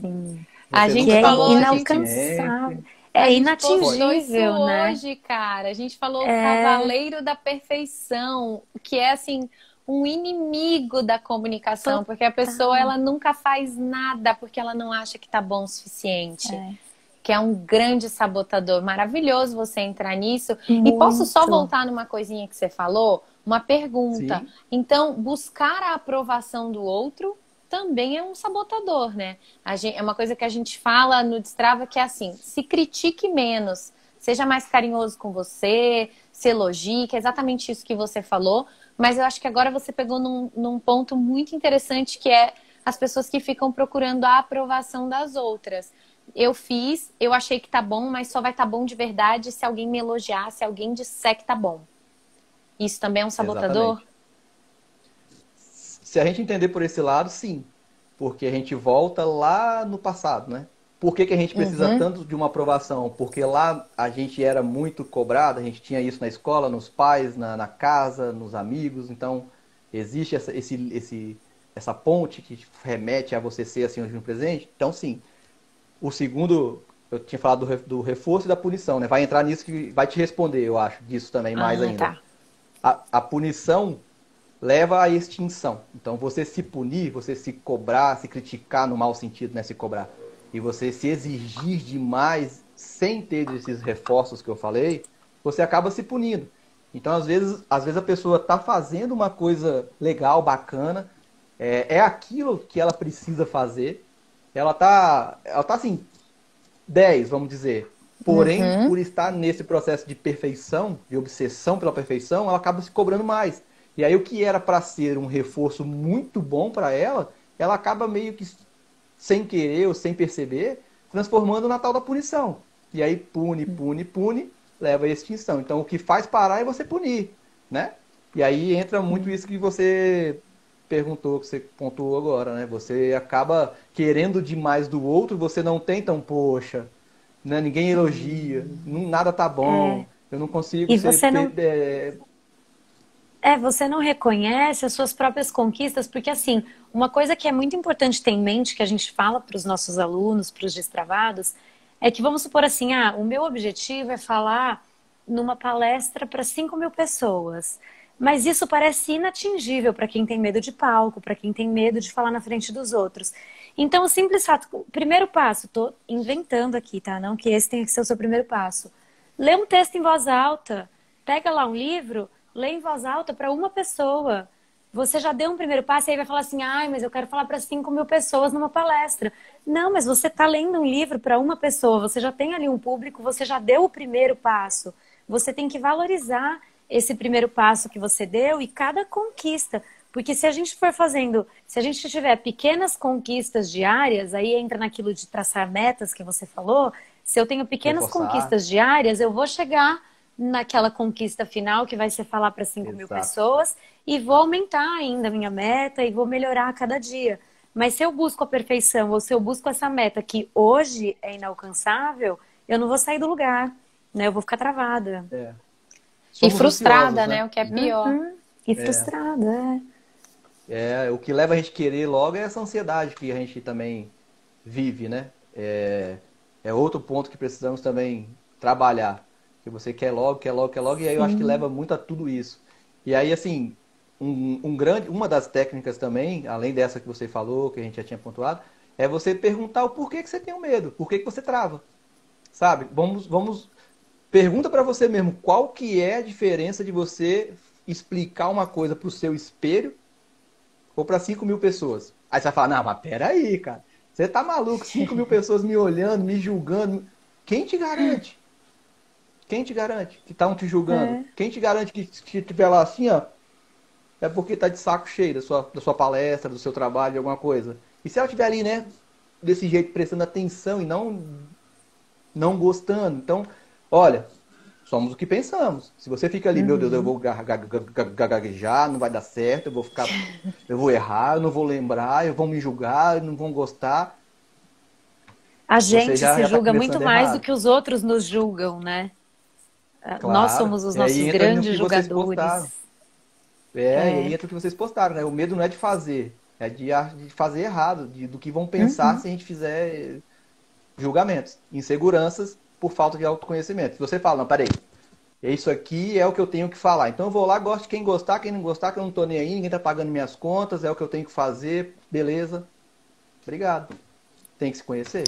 sim. A gente é falou inalcançável. É inatingível, né? Hoje, cara, a gente falou é... cavaleiro da perfeição, que é assim um inimigo da comunicação, Total. porque a pessoa ela nunca faz nada porque ela não acha que tá bom o suficiente. É. Que é um grande sabotador. Maravilhoso você entrar nisso. Muito. E posso só voltar numa coisinha que você falou? Uma pergunta. Sim. Então, buscar a aprovação do outro também é um sabotador, né? Gente, é uma coisa que a gente fala no Destrava que é assim: se critique menos, seja mais carinhoso com você, se elogie, que é exatamente isso que você falou. Mas eu acho que agora você pegou num, num ponto muito interessante que é as pessoas que ficam procurando a aprovação das outras. Eu fiz, eu achei que tá bom, mas só vai estar tá bom de verdade se alguém me elogiar, se alguém disser que tá bom. Isso também é um sabotador? Exatamente. Se a gente entender por esse lado, sim. Porque a gente volta lá no passado, né? Por que, que a gente precisa uhum. tanto de uma aprovação? Porque lá a gente era muito cobrado, a gente tinha isso na escola, nos pais, na, na casa, nos amigos. Então, existe essa, esse, esse, essa ponte que remete a você ser assim hoje no presente. Então, sim. O segundo, eu tinha falado do, reforço e da punição, né? Vai entrar nisso que vai te responder, eu acho, disso também mais ah, ainda. Tá. A, a punição leva à extinção. Então, você se punir, você se cobrar, se criticar no mau sentido, né? Se cobrar. E você se exigir demais sem ter esses reforços que eu falei, você acaba se punindo. Então, às vezes, às vezes a pessoa está fazendo uma coisa legal, bacana, é, é aquilo que ela precisa fazer. Ela está, ela tá assim, 10, vamos dizer. Porém, uhum. por estar nesse processo de perfeição, de obsessão pela perfeição, ela acaba se cobrando mais. E aí o que era para ser um reforço muito bom para ela, ela acaba meio que sem querer ou sem perceber, transformando na tal da punição. E aí pune, pune, pune, leva à extinção. Então o que faz parar é você punir, né? E aí entra muito isso que você perguntou, que você pontuou agora, né? Você acaba querendo demais do outro, você não tem tão, poxa, né? ninguém elogia, nada tá bom, é. eu não consigo e ser, você não... É, é, você não reconhece as suas próprias conquistas, porque assim, uma coisa que é muito importante ter em mente, que a gente fala para os nossos alunos, para os destravados, é que vamos supor assim, ah, o meu objetivo é falar numa palestra para 5 mil pessoas. Mas isso parece inatingível para quem tem medo de palco, para quem tem medo de falar na frente dos outros. Então, o simples fato, o primeiro passo, estou inventando aqui, tá? Não que esse tenha que ser o seu primeiro passo. Lê um texto em voz alta, pega lá um livro lê em voz alta para uma pessoa. Você já deu um primeiro passo e aí vai falar assim, ai, mas eu quero falar para 5 mil pessoas numa palestra. Não, mas você está lendo um livro para uma pessoa, você já tem ali um público, você já deu o primeiro passo. Você tem que valorizar esse primeiro passo que você deu e cada conquista. Porque se a gente for fazendo, se a gente tiver pequenas conquistas diárias, aí entra naquilo de traçar metas que você falou. Se eu tenho pequenas conquistas diárias, eu vou chegar naquela conquista final que vai ser falar para 5 mil pessoas e vou aumentar ainda a minha meta e vou melhorar a cada dia. Mas se eu busco a perfeição ou se eu busco essa meta que hoje é inalcançável, eu não vou sair do lugar, né? Eu vou ficar travada. É. E frustrada, né? né? O que é pior. Uhum. E é. é. é. O que leva a gente a querer logo é essa ansiedade que a gente também vive, né? É, é outro ponto que precisamos também trabalhar. Que você quer logo, quer logo, quer logo, e aí Sim. eu acho que leva muito a tudo isso. E aí, assim, um, um, grande, uma das técnicas também, além dessa que você falou, que a gente já tinha pontuado, é você perguntar o porquê que você tem o medo, por que, que você trava. Sabe? Vamos, vamos. Pergunta para você mesmo qual que é a diferença de você explicar uma coisa para o seu espelho ou para 5 mil pessoas. Aí você vai falar, não, mas peraí, cara. Você tá maluco? 5 mil pessoas me olhando, me julgando. Quem te garante? Quem te garante que estão te julgando? É. Quem te garante que se tiver lá assim, ó, é porque tá de saco cheio da sua, da sua palestra, do seu trabalho, de alguma coisa. E se ela estiver ali, né, desse jeito, prestando atenção e não, não gostando. Então, olha, somos o que pensamos. Se você fica ali, uhum. meu Deus, eu vou gaguejar, não vai dar certo, eu vou ficar, eu vou errar, eu não vou lembrar, eu vou me julgar, não vão gostar. A gente já, se já tá julga tá muito mais errado. do que os outros nos julgam, né? Claro. Nós somos os nossos grandes julgadores. É, é, e aí entra o que vocês postaram, né? O medo não é de fazer, é de, de fazer errado, de, do que vão pensar uhum. se a gente fizer julgamentos, inseguranças por falta de autoconhecimento. Se você fala, não, peraí, isso aqui é o que eu tenho que falar. Então eu vou lá, gosto de quem gostar, quem não gostar, que eu não tô nem aí, ninguém tá pagando minhas contas, é o que eu tenho que fazer, beleza. Obrigado. Tem que se conhecer.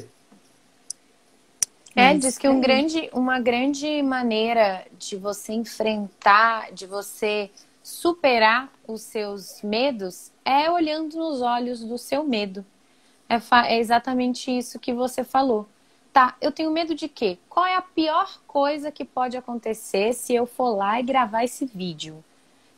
É, diz que um grande, uma grande maneira de você enfrentar, de você superar os seus medos é olhando nos olhos do seu medo. É, é, exatamente isso que você falou. Tá, eu tenho medo de quê? Qual é a pior coisa que pode acontecer se eu for lá e gravar esse vídeo?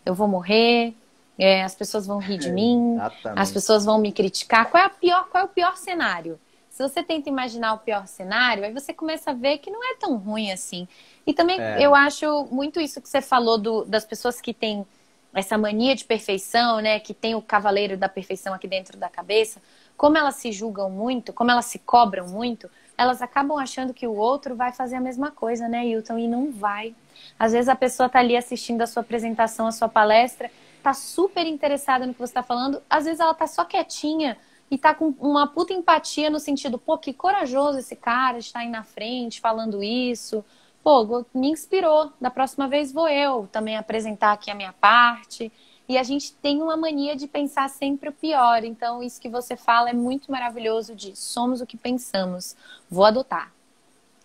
Eu vou morrer, é, as pessoas vão rir de mim, Exatamente. as pessoas vão me criticar. Qual é, a pior, qual é o pior cenário? Se você tenta imaginar o pior cenário, aí você começa a ver que não é tão ruim assim. E também é. eu acho muito isso que você falou do, das pessoas que têm essa mania de perfeição, né, que tem o cavaleiro da perfeição aqui dentro da cabeça, como elas se julgam muito, como elas se cobram muito, elas acabam achando que o outro vai fazer a mesma coisa, né, Hilton? E não vai. Às vezes a pessoa tá ali assistindo a sua apresentação, a sua palestra, tá super interessada no que você está falando, às vezes ela tá só quietinha e tá com uma puta empatia no sentido, pô, que corajoso esse cara está aí na frente falando isso, pô, me inspirou. Da próxima vez vou eu também apresentar aqui a minha parte. E a gente tem uma mania de pensar sempre o pior. Então, isso que você fala é muito maravilhoso de somos o que pensamos. Vou adotar.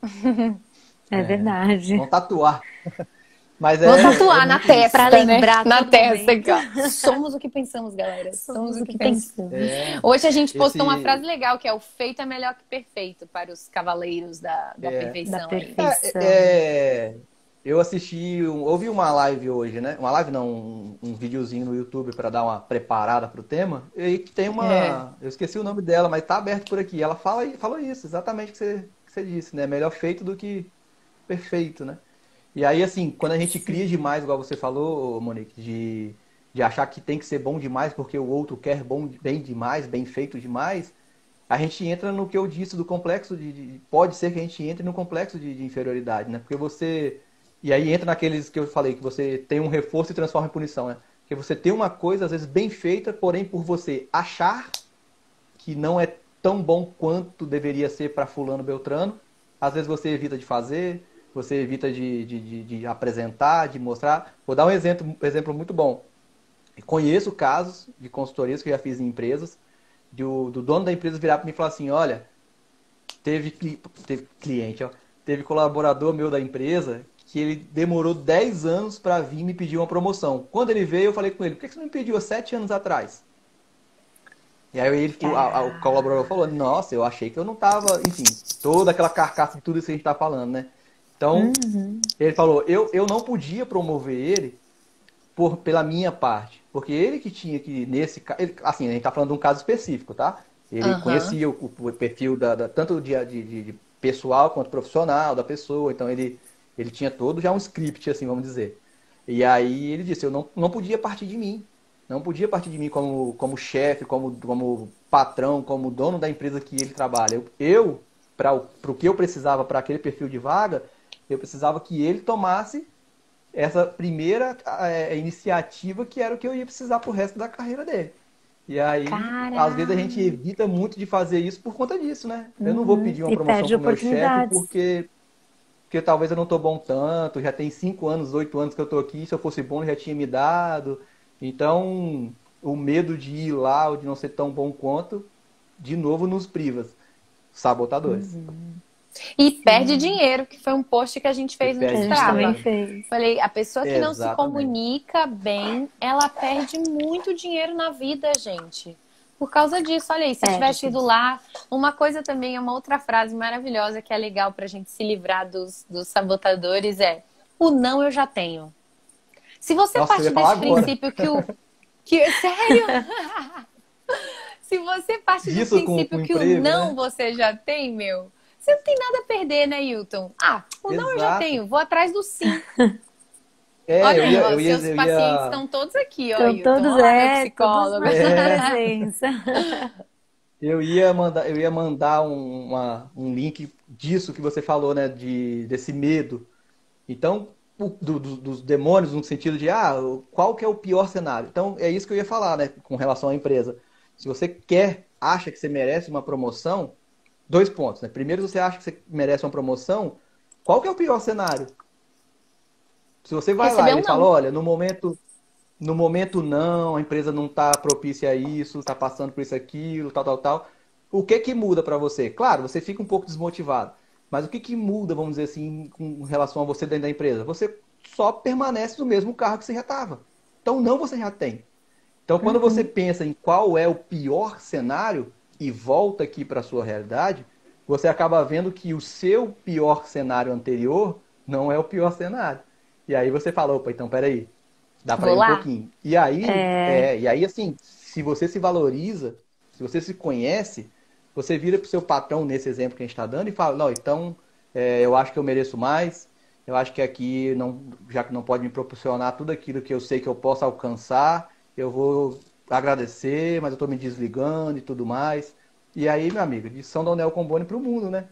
É, é verdade. Vou tatuar. Mas é, Vou tatuar é na testa, pra né? lembrar né? Na testa, aqui, Somos o que pensamos, galera. Somos, Somos o que, pensamos. É. Hoje a gente postou Esse... uma frase legal que é o feito é melhor que perfeito para os cavaleiros da, da é. perfeição. Da perfeição. É, é, eu assisti, ouvi uma live hoje, né? Uma live não, um, um videozinho no YouTube para dar uma preparada para o tema. E que tem uma, é. eu esqueci o nome dela, mas tá aberto por aqui. Ela fala, falou isso, exatamente o que você, que você disse, né? Melhor feito do que perfeito, né? E aí, assim, quando a gente cria demais, igual você falou, Monique, de, de achar que tem que ser bom demais porque o outro quer bom, bem demais, bem feito demais, a gente entra no que eu disse do complexo de. de pode ser que a gente entre no complexo de, de, inferioridade, né? Porque você. E aí entra naqueles que eu falei, que você tem um reforço e transforma em punição, né? Que você tem uma coisa, às vezes, bem feita, porém, por você achar que não é tão bom quanto deveria ser para Fulano Beltrano, às vezes você evita de fazer, você evita de, de, de, de apresentar, de mostrar. Vou dar um exemplo, exemplo muito bom. Conheço casos de consultorias que eu já fiz em empresas, do, do dono da empresa virar para mim e falar assim, olha, teve, teve cliente, ó, teve colaborador meu da empresa que ele demorou 10 anos para vir me pedir uma promoção. Quando ele veio, eu falei com ele, por que você não me pediu há 7 anos atrás? E aí ele, a, o colaborador falou, nossa, eu achei que eu não estava, enfim, toda aquela carcaça de tudo isso que a gente está falando, né? Então, uhum. ele falou, eu, eu não podia promover ele por, pela minha parte. Porque ele que tinha que, nesse ele, assim, a gente está falando de um caso específico, tá? Ele uhum. conhecia o, o, perfil da, da tanto de, de, de, pessoal quanto profissional da pessoa, então ele, ele tinha todo já um script, assim, vamos dizer. E aí ele disse, eu não, não podia partir de mim. Não podia partir de mim como, como chefe, como, como patrão, como dono da empresa que ele trabalha. Eu, eu para o que eu precisava para aquele perfil de vaga, eu precisava que ele tomasse essa primeira é, iniciativa que era o que eu ia precisar pro resto da carreira dele. E aí, Caramba. às vezes a gente evita muito de fazer isso por conta disso, né? Uhum. Eu não vou uhum. pedir uma e promoção pro meu chefe porque, porque talvez eu não tô bom tanto, já tem cinco anos, oito anos que eu tô aqui, se eu fosse bom ele já tinha me dado. Então, o medo de ir lá ou de não ser tão bom quanto, de novo nos priva. Sabotadores. Uhum. E perde dinheiro, que foi um post que a gente fez no Strava. Falei, a pessoa que Exatamente. não se comunica bem, ela perde muito dinheiro na vida, gente. Por causa disso, olha aí, se é, tivesse ido lá, uma coisa também, é uma outra frase maravilhosa que é legal pra gente se livrar dos, dos sabotadores é o não eu já tenho. Se você Nossa, parte desse princípio que o. Que, sério? se você parte Isso do princípio com, com que emprego, o não né? você já tem, meu, você não tem nada a perder, né, Hilton? Ah, o não eu já tenho, vou atrás do sim. É, Olha aí, ó, ia, seus pacientes ia... estão todos aqui, ó. Estão Hilton. todos, é, psicólogo. É. eu ia mandar, eu ia mandar um, uma, um link disso que você falou, né, de, desse medo. Então, do, do, dos demônios no sentido de, ah, qual que é o pior cenário? Então, é isso que eu ia falar, né, com relação à empresa. Se você quer, acha que você merece uma promoção, dois pontos. Né? Primeiro, você acha que você merece uma promoção, qual que é o pior cenário? Se você vai Recebeu lá e um fala, olha, no momento, no momento não, a empresa não está propícia a isso, está passando por isso aquilo, tal, tal, tal. O que que muda para você? Claro, você fica um pouco desmotivado. Mas o que que muda, vamos dizer assim, com relação a você dentro da empresa? Você só permanece no mesmo carro que você já estava. Então não você já tem. Então quando uhum. você pensa em qual é o pior cenário, e volta aqui para a sua realidade, você acaba vendo que o seu pior cenário anterior não é o pior cenário. E aí você fala, opa, então peraí, dá para ir um pouquinho. E aí, é... É, e aí assim, se você se valoriza, se você se conhece, você vira para o seu patrão nesse exemplo que a gente está dando e fala, não, então é, eu acho que eu mereço mais, eu acho que aqui, não, já que não pode me proporcionar tudo aquilo que eu sei que eu posso alcançar, eu vou agradecer, mas eu estou me desligando e tudo mais. E aí, meu amigo, de São Donel Combone para o mundo, né?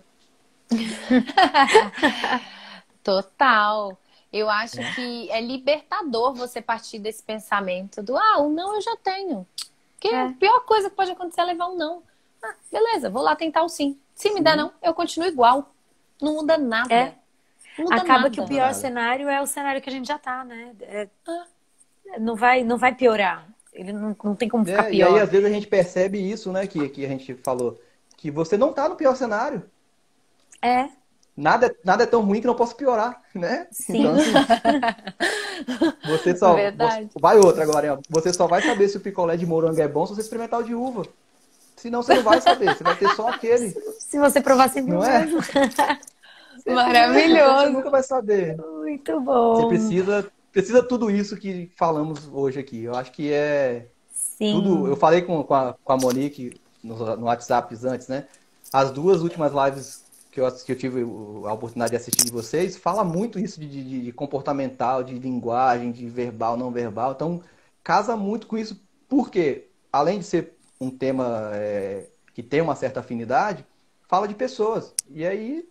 Total. Eu acho é. que é libertador você partir desse pensamento do ah, o não eu já tenho. Que é. a pior coisa que pode acontecer é levar um não. Ah, beleza, vou lá tentar o sim. Se sim. me dá não, eu continuo igual. Não muda nada. É. Muda Acaba nada. que o pior cenário é o cenário que a gente já tá, né? É... Ah. Não, vai, não vai piorar. Ele não, não tem como ficar é, pior. E aí, às vezes, a gente percebe isso, né, que, que a gente falou. Que você não tá no pior cenário. É. Nada, nada é tão ruim que não possa piorar, né? Sim. Então, assim, você só. Verdade. Você, vai outra agora, Você só vai saber se o picolé de morango é bom se você experimentar o de uva. Senão você não vai saber, você vai ter só aquele. Se você provar sempre não é? Maravilhoso. Você nunca vai saber. Muito bom. Você precisa precisa tudo isso que falamos hoje aqui. Eu acho que é Sim. tudo. Eu falei com, com, a, com a Monique no, no WhatsApp antes, né? As duas últimas lives que eu, que eu tive a oportunidade de assistir de vocês fala muito isso de, de, de comportamental, de linguagem, de verbal, não verbal. Então, casa muito com isso. Porque, além de ser um tema é, que tem uma certa afinidade, fala de pessoas. E aí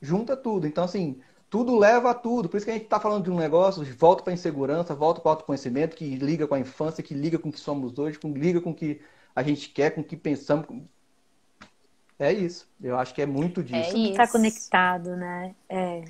junta tudo. Então, assim, tudo leva a tudo. Por isso que a gente está falando de um negócio, volta para a insegurança, volta para o autoconhecimento, que liga com a infância, que liga com o que somos hoje, que liga com o que a gente quer, com o que pensamos. É isso. Eu acho que é muito disso. É Está conectado, né? É.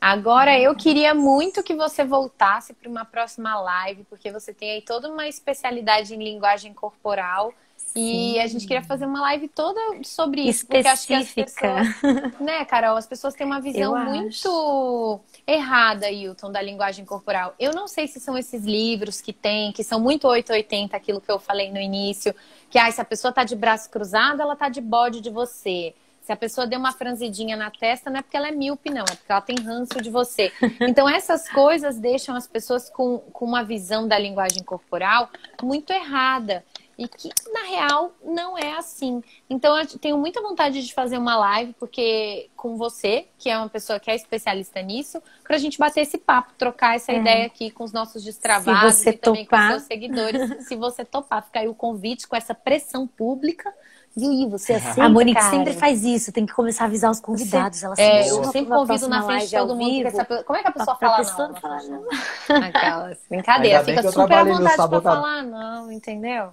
Agora, eu queria muito que você voltasse para uma próxima live, porque você tem aí toda uma especialidade em linguagem corporal e a gente queria fazer uma live toda sobre isso. Específica. Porque acho que as pessoas, né, Carol? As pessoas têm uma visão Eu muito acho. errada, Hilton, da linguagem corporal. Eu não sei se são esses livros que tem, que são muito 880, aquilo que eu falei no início, que ah, se a pessoa tá de braço cruzado, ela tá de bode de você. Se a pessoa deu uma franzidinha na testa, não é porque ela é míope, não, é porque ela tem ranço de você. Então, essas coisas deixam as pessoas com, com uma visão da linguagem corporal muito errada. E que, na real, não é assim. Então, eu tenho muita vontade de fazer uma live, porque com você, que é uma pessoa que é especialista nisso, para a gente bater esse papo, trocar essa é. ideia aqui com os nossos destravados e também topar. com os seus seguidores. se você topar, fica aí o convite com essa pressão pública Viu, você aceita, A Monique cara? sempre faz isso, tem que começar a avisar os convidados. Ela é, eu sempre convido na frente de todo mundo. Vivo, essa, como é que a pessoa fala pessoa não? não fala não. Aquelas, brincadeira, fica super à vontade pra falar não, entendeu?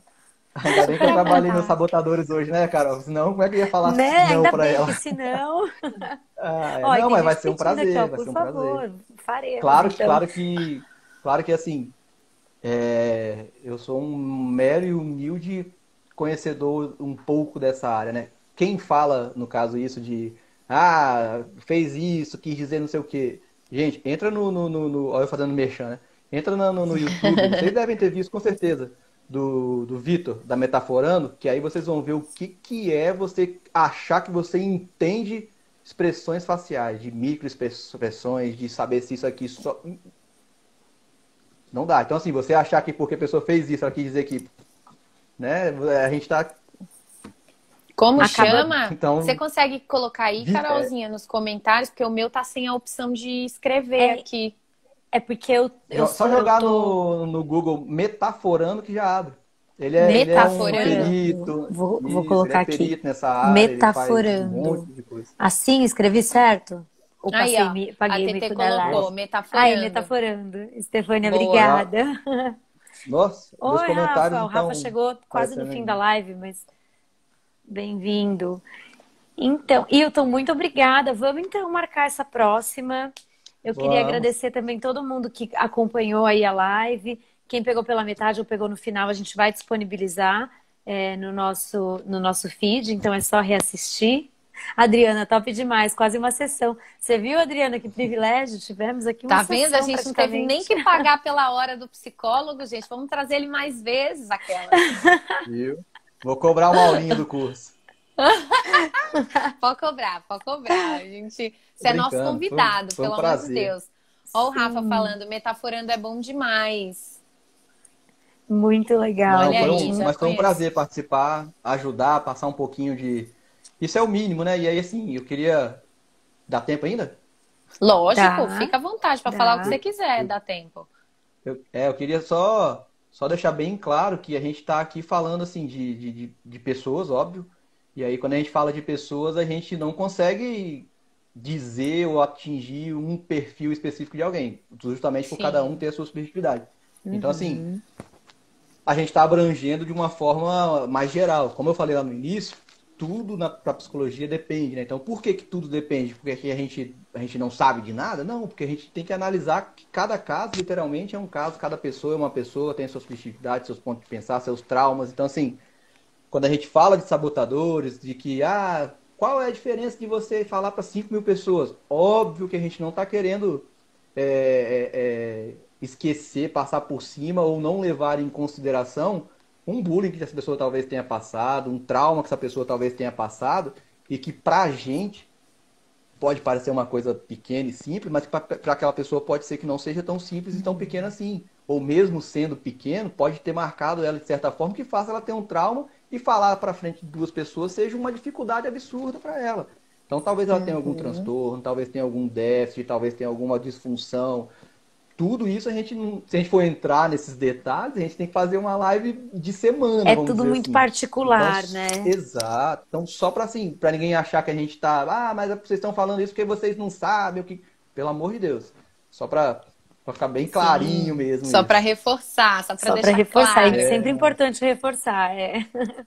Ainda bem que eu trabalhei nos sabotadores hoje, né, Carol? Senão, como é que eu ia falar né? não Ainda pra ela? Senão... ah, é. não, mas vai ser um prazer, aqui, ó, vai ser um favor, prazer. Faremos, claro, então. claro que, claro que assim, é, eu sou um mero e humilde conhecedor um pouco dessa área, né? Quem fala, no caso, isso de ah, fez isso, quis dizer não sei o quê. Gente, entra no. no, no, no olha eu fazendo mexer, né? Entra no, no, no YouTube, vocês devem ter visto com certeza, do, do Vitor, da Metaforando, que aí vocês vão ver o que, que é você achar que você entende expressões faciais, de microexpressões, de saber se isso aqui só. Não dá. Então, assim, você achar que porque a pessoa fez isso, ela quis dizer que né? A gente está como Acaba... chama? Então, Você consegue colocar aí, Carolzinha, nos comentários, porque o meu tá sem a opção de escrever é, aqui. É porque eu. eu só jogar tô... no, no Google metaforando que já abre. Ele é, metaforando. Ele é um perito. Vou, vou isso, colocar é aqui. Nessa área, metaforando. Um assim, escrevi certo? Ou passei, aí, ó, paguei a TT colocou, metaforando. Aí, metaforando. Estefânia, Boa. obrigada. Nossa, Oi, comentários Rafa. Então, o Rafa chegou quase no fim da live, mas bem-vindo. Então, Hilton, muito obrigada. Vamos então marcar essa próxima. Eu Vamos. queria agradecer também todo mundo que acompanhou aí a live. Quem pegou pela metade ou pegou no final, a gente vai disponibilizar é, no, nosso, no nosso feed, então é só reassistir. Adriana, top demais, quase uma sessão. Você viu, Adriana, que privilégio tivemos aqui uma Tá vendo? A gente não teve nem que pagar pela hora do psicólogo, gente. Vamos trazer ele mais vezes, aquela. Viu? Vou cobrar uma aulinha do curso. pode cobrar, pode cobrar. A gente, você é nosso convidado, foi, foi um pelo amor de Deus. Olha o Rafa falando, metaforando é bom demais. Muito legal. Não, foi um, mas foi um prazer participar, ajudar, passar um pouquinho de, isso é o mínimo, né? E aí, assim, eu queria. Dá tempo ainda? Lógico, dá, fica à vontade para falar o que você quiser, dá tempo. Eu, é, eu queria só, só deixar bem claro que a gente está aqui falando, assim, de, de, de pessoas, óbvio. E aí, quando a gente fala de pessoas, a gente não consegue dizer ou atingir um perfil específico de alguém, justamente por Sim. cada um ter a sua subjetividade. Uhum. Então, assim, uhum. a gente está abrangendo de uma forma mais geral. Como eu falei lá no início, tudo para psicologia depende, né? Então, por que, que tudo depende? Porque a gente, a gente não sabe de nada? Não, porque a gente tem que analisar que cada caso, literalmente, é um caso, cada pessoa é uma pessoa, tem suas subjetividades, seus pontos de pensar, seus traumas. Então, assim, quando a gente fala de sabotadores, de que, ah, qual é a diferença de você falar para 5 mil pessoas? Óbvio que a gente não está querendo é, é, é, esquecer, passar por cima ou não levar em consideração um bullying que essa pessoa talvez tenha passado, um trauma que essa pessoa talvez tenha passado, e que pra gente pode parecer uma coisa pequena e simples, mas para aquela pessoa pode ser que não seja tão simples e tão pequena assim. Ou mesmo sendo pequeno, pode ter marcado ela de certa forma que faça ela ter um trauma e falar para frente de duas pessoas seja uma dificuldade absurda para ela. Então talvez ela tenha algum uhum. transtorno, talvez tenha algum déficit, talvez tenha alguma disfunção, tudo isso a gente não, se a gente for entrar nesses detalhes, a gente tem que fazer uma live de semana. É tudo muito assim. particular, então, né? Exato. Então, só para assim, para ninguém achar que a gente tá, ah, mas vocês estão falando isso porque vocês não sabem o que, pelo amor de Deus. Só para ficar bem clarinho Sim. mesmo. Só para reforçar, só para deixar reforçar. Claro. É sempre importante reforçar, é.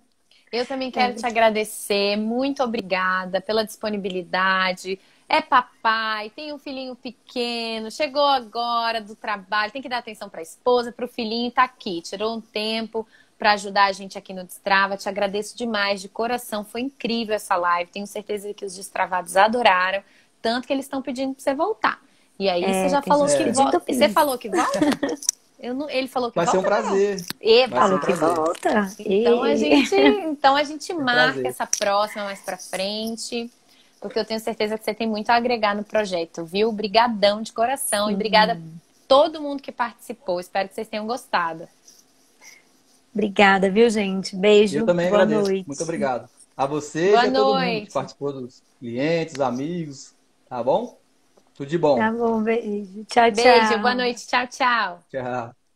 Eu também quero é. te agradecer, muito obrigada pela disponibilidade é papai, tem um filhinho pequeno, chegou agora do trabalho, tem que dar atenção para a esposa, para o filhinho, tá aqui, tirou um tempo para ajudar a gente aqui no Destrava. Te agradeço demais de coração, foi incrível essa live. Tenho certeza que os destravados adoraram, tanto que eles estão pedindo para você voltar. E aí é, você já falou que volta. Você falou que volta? Eu não, ele falou que Vai volta. Vai ser um prazer. E, falou que volta. Então a gente, então a gente marca essa próxima mais para frente porque eu tenho certeza que você tem muito a agregar no projeto, viu? Brigadão de coração e obrigada a todo mundo que participou. Espero que vocês tenham gostado. Obrigada, viu, gente? Beijo. Eu também Boa agradeço. Noite. Muito obrigado. A você Boa e a todo noite. mundo que participou dos clientes, amigos. Tá bom? Tudo de bom. Tá bom, beijo. Tchau, tchau. Beijo, boa noite. Tchau, tchau. Tchau.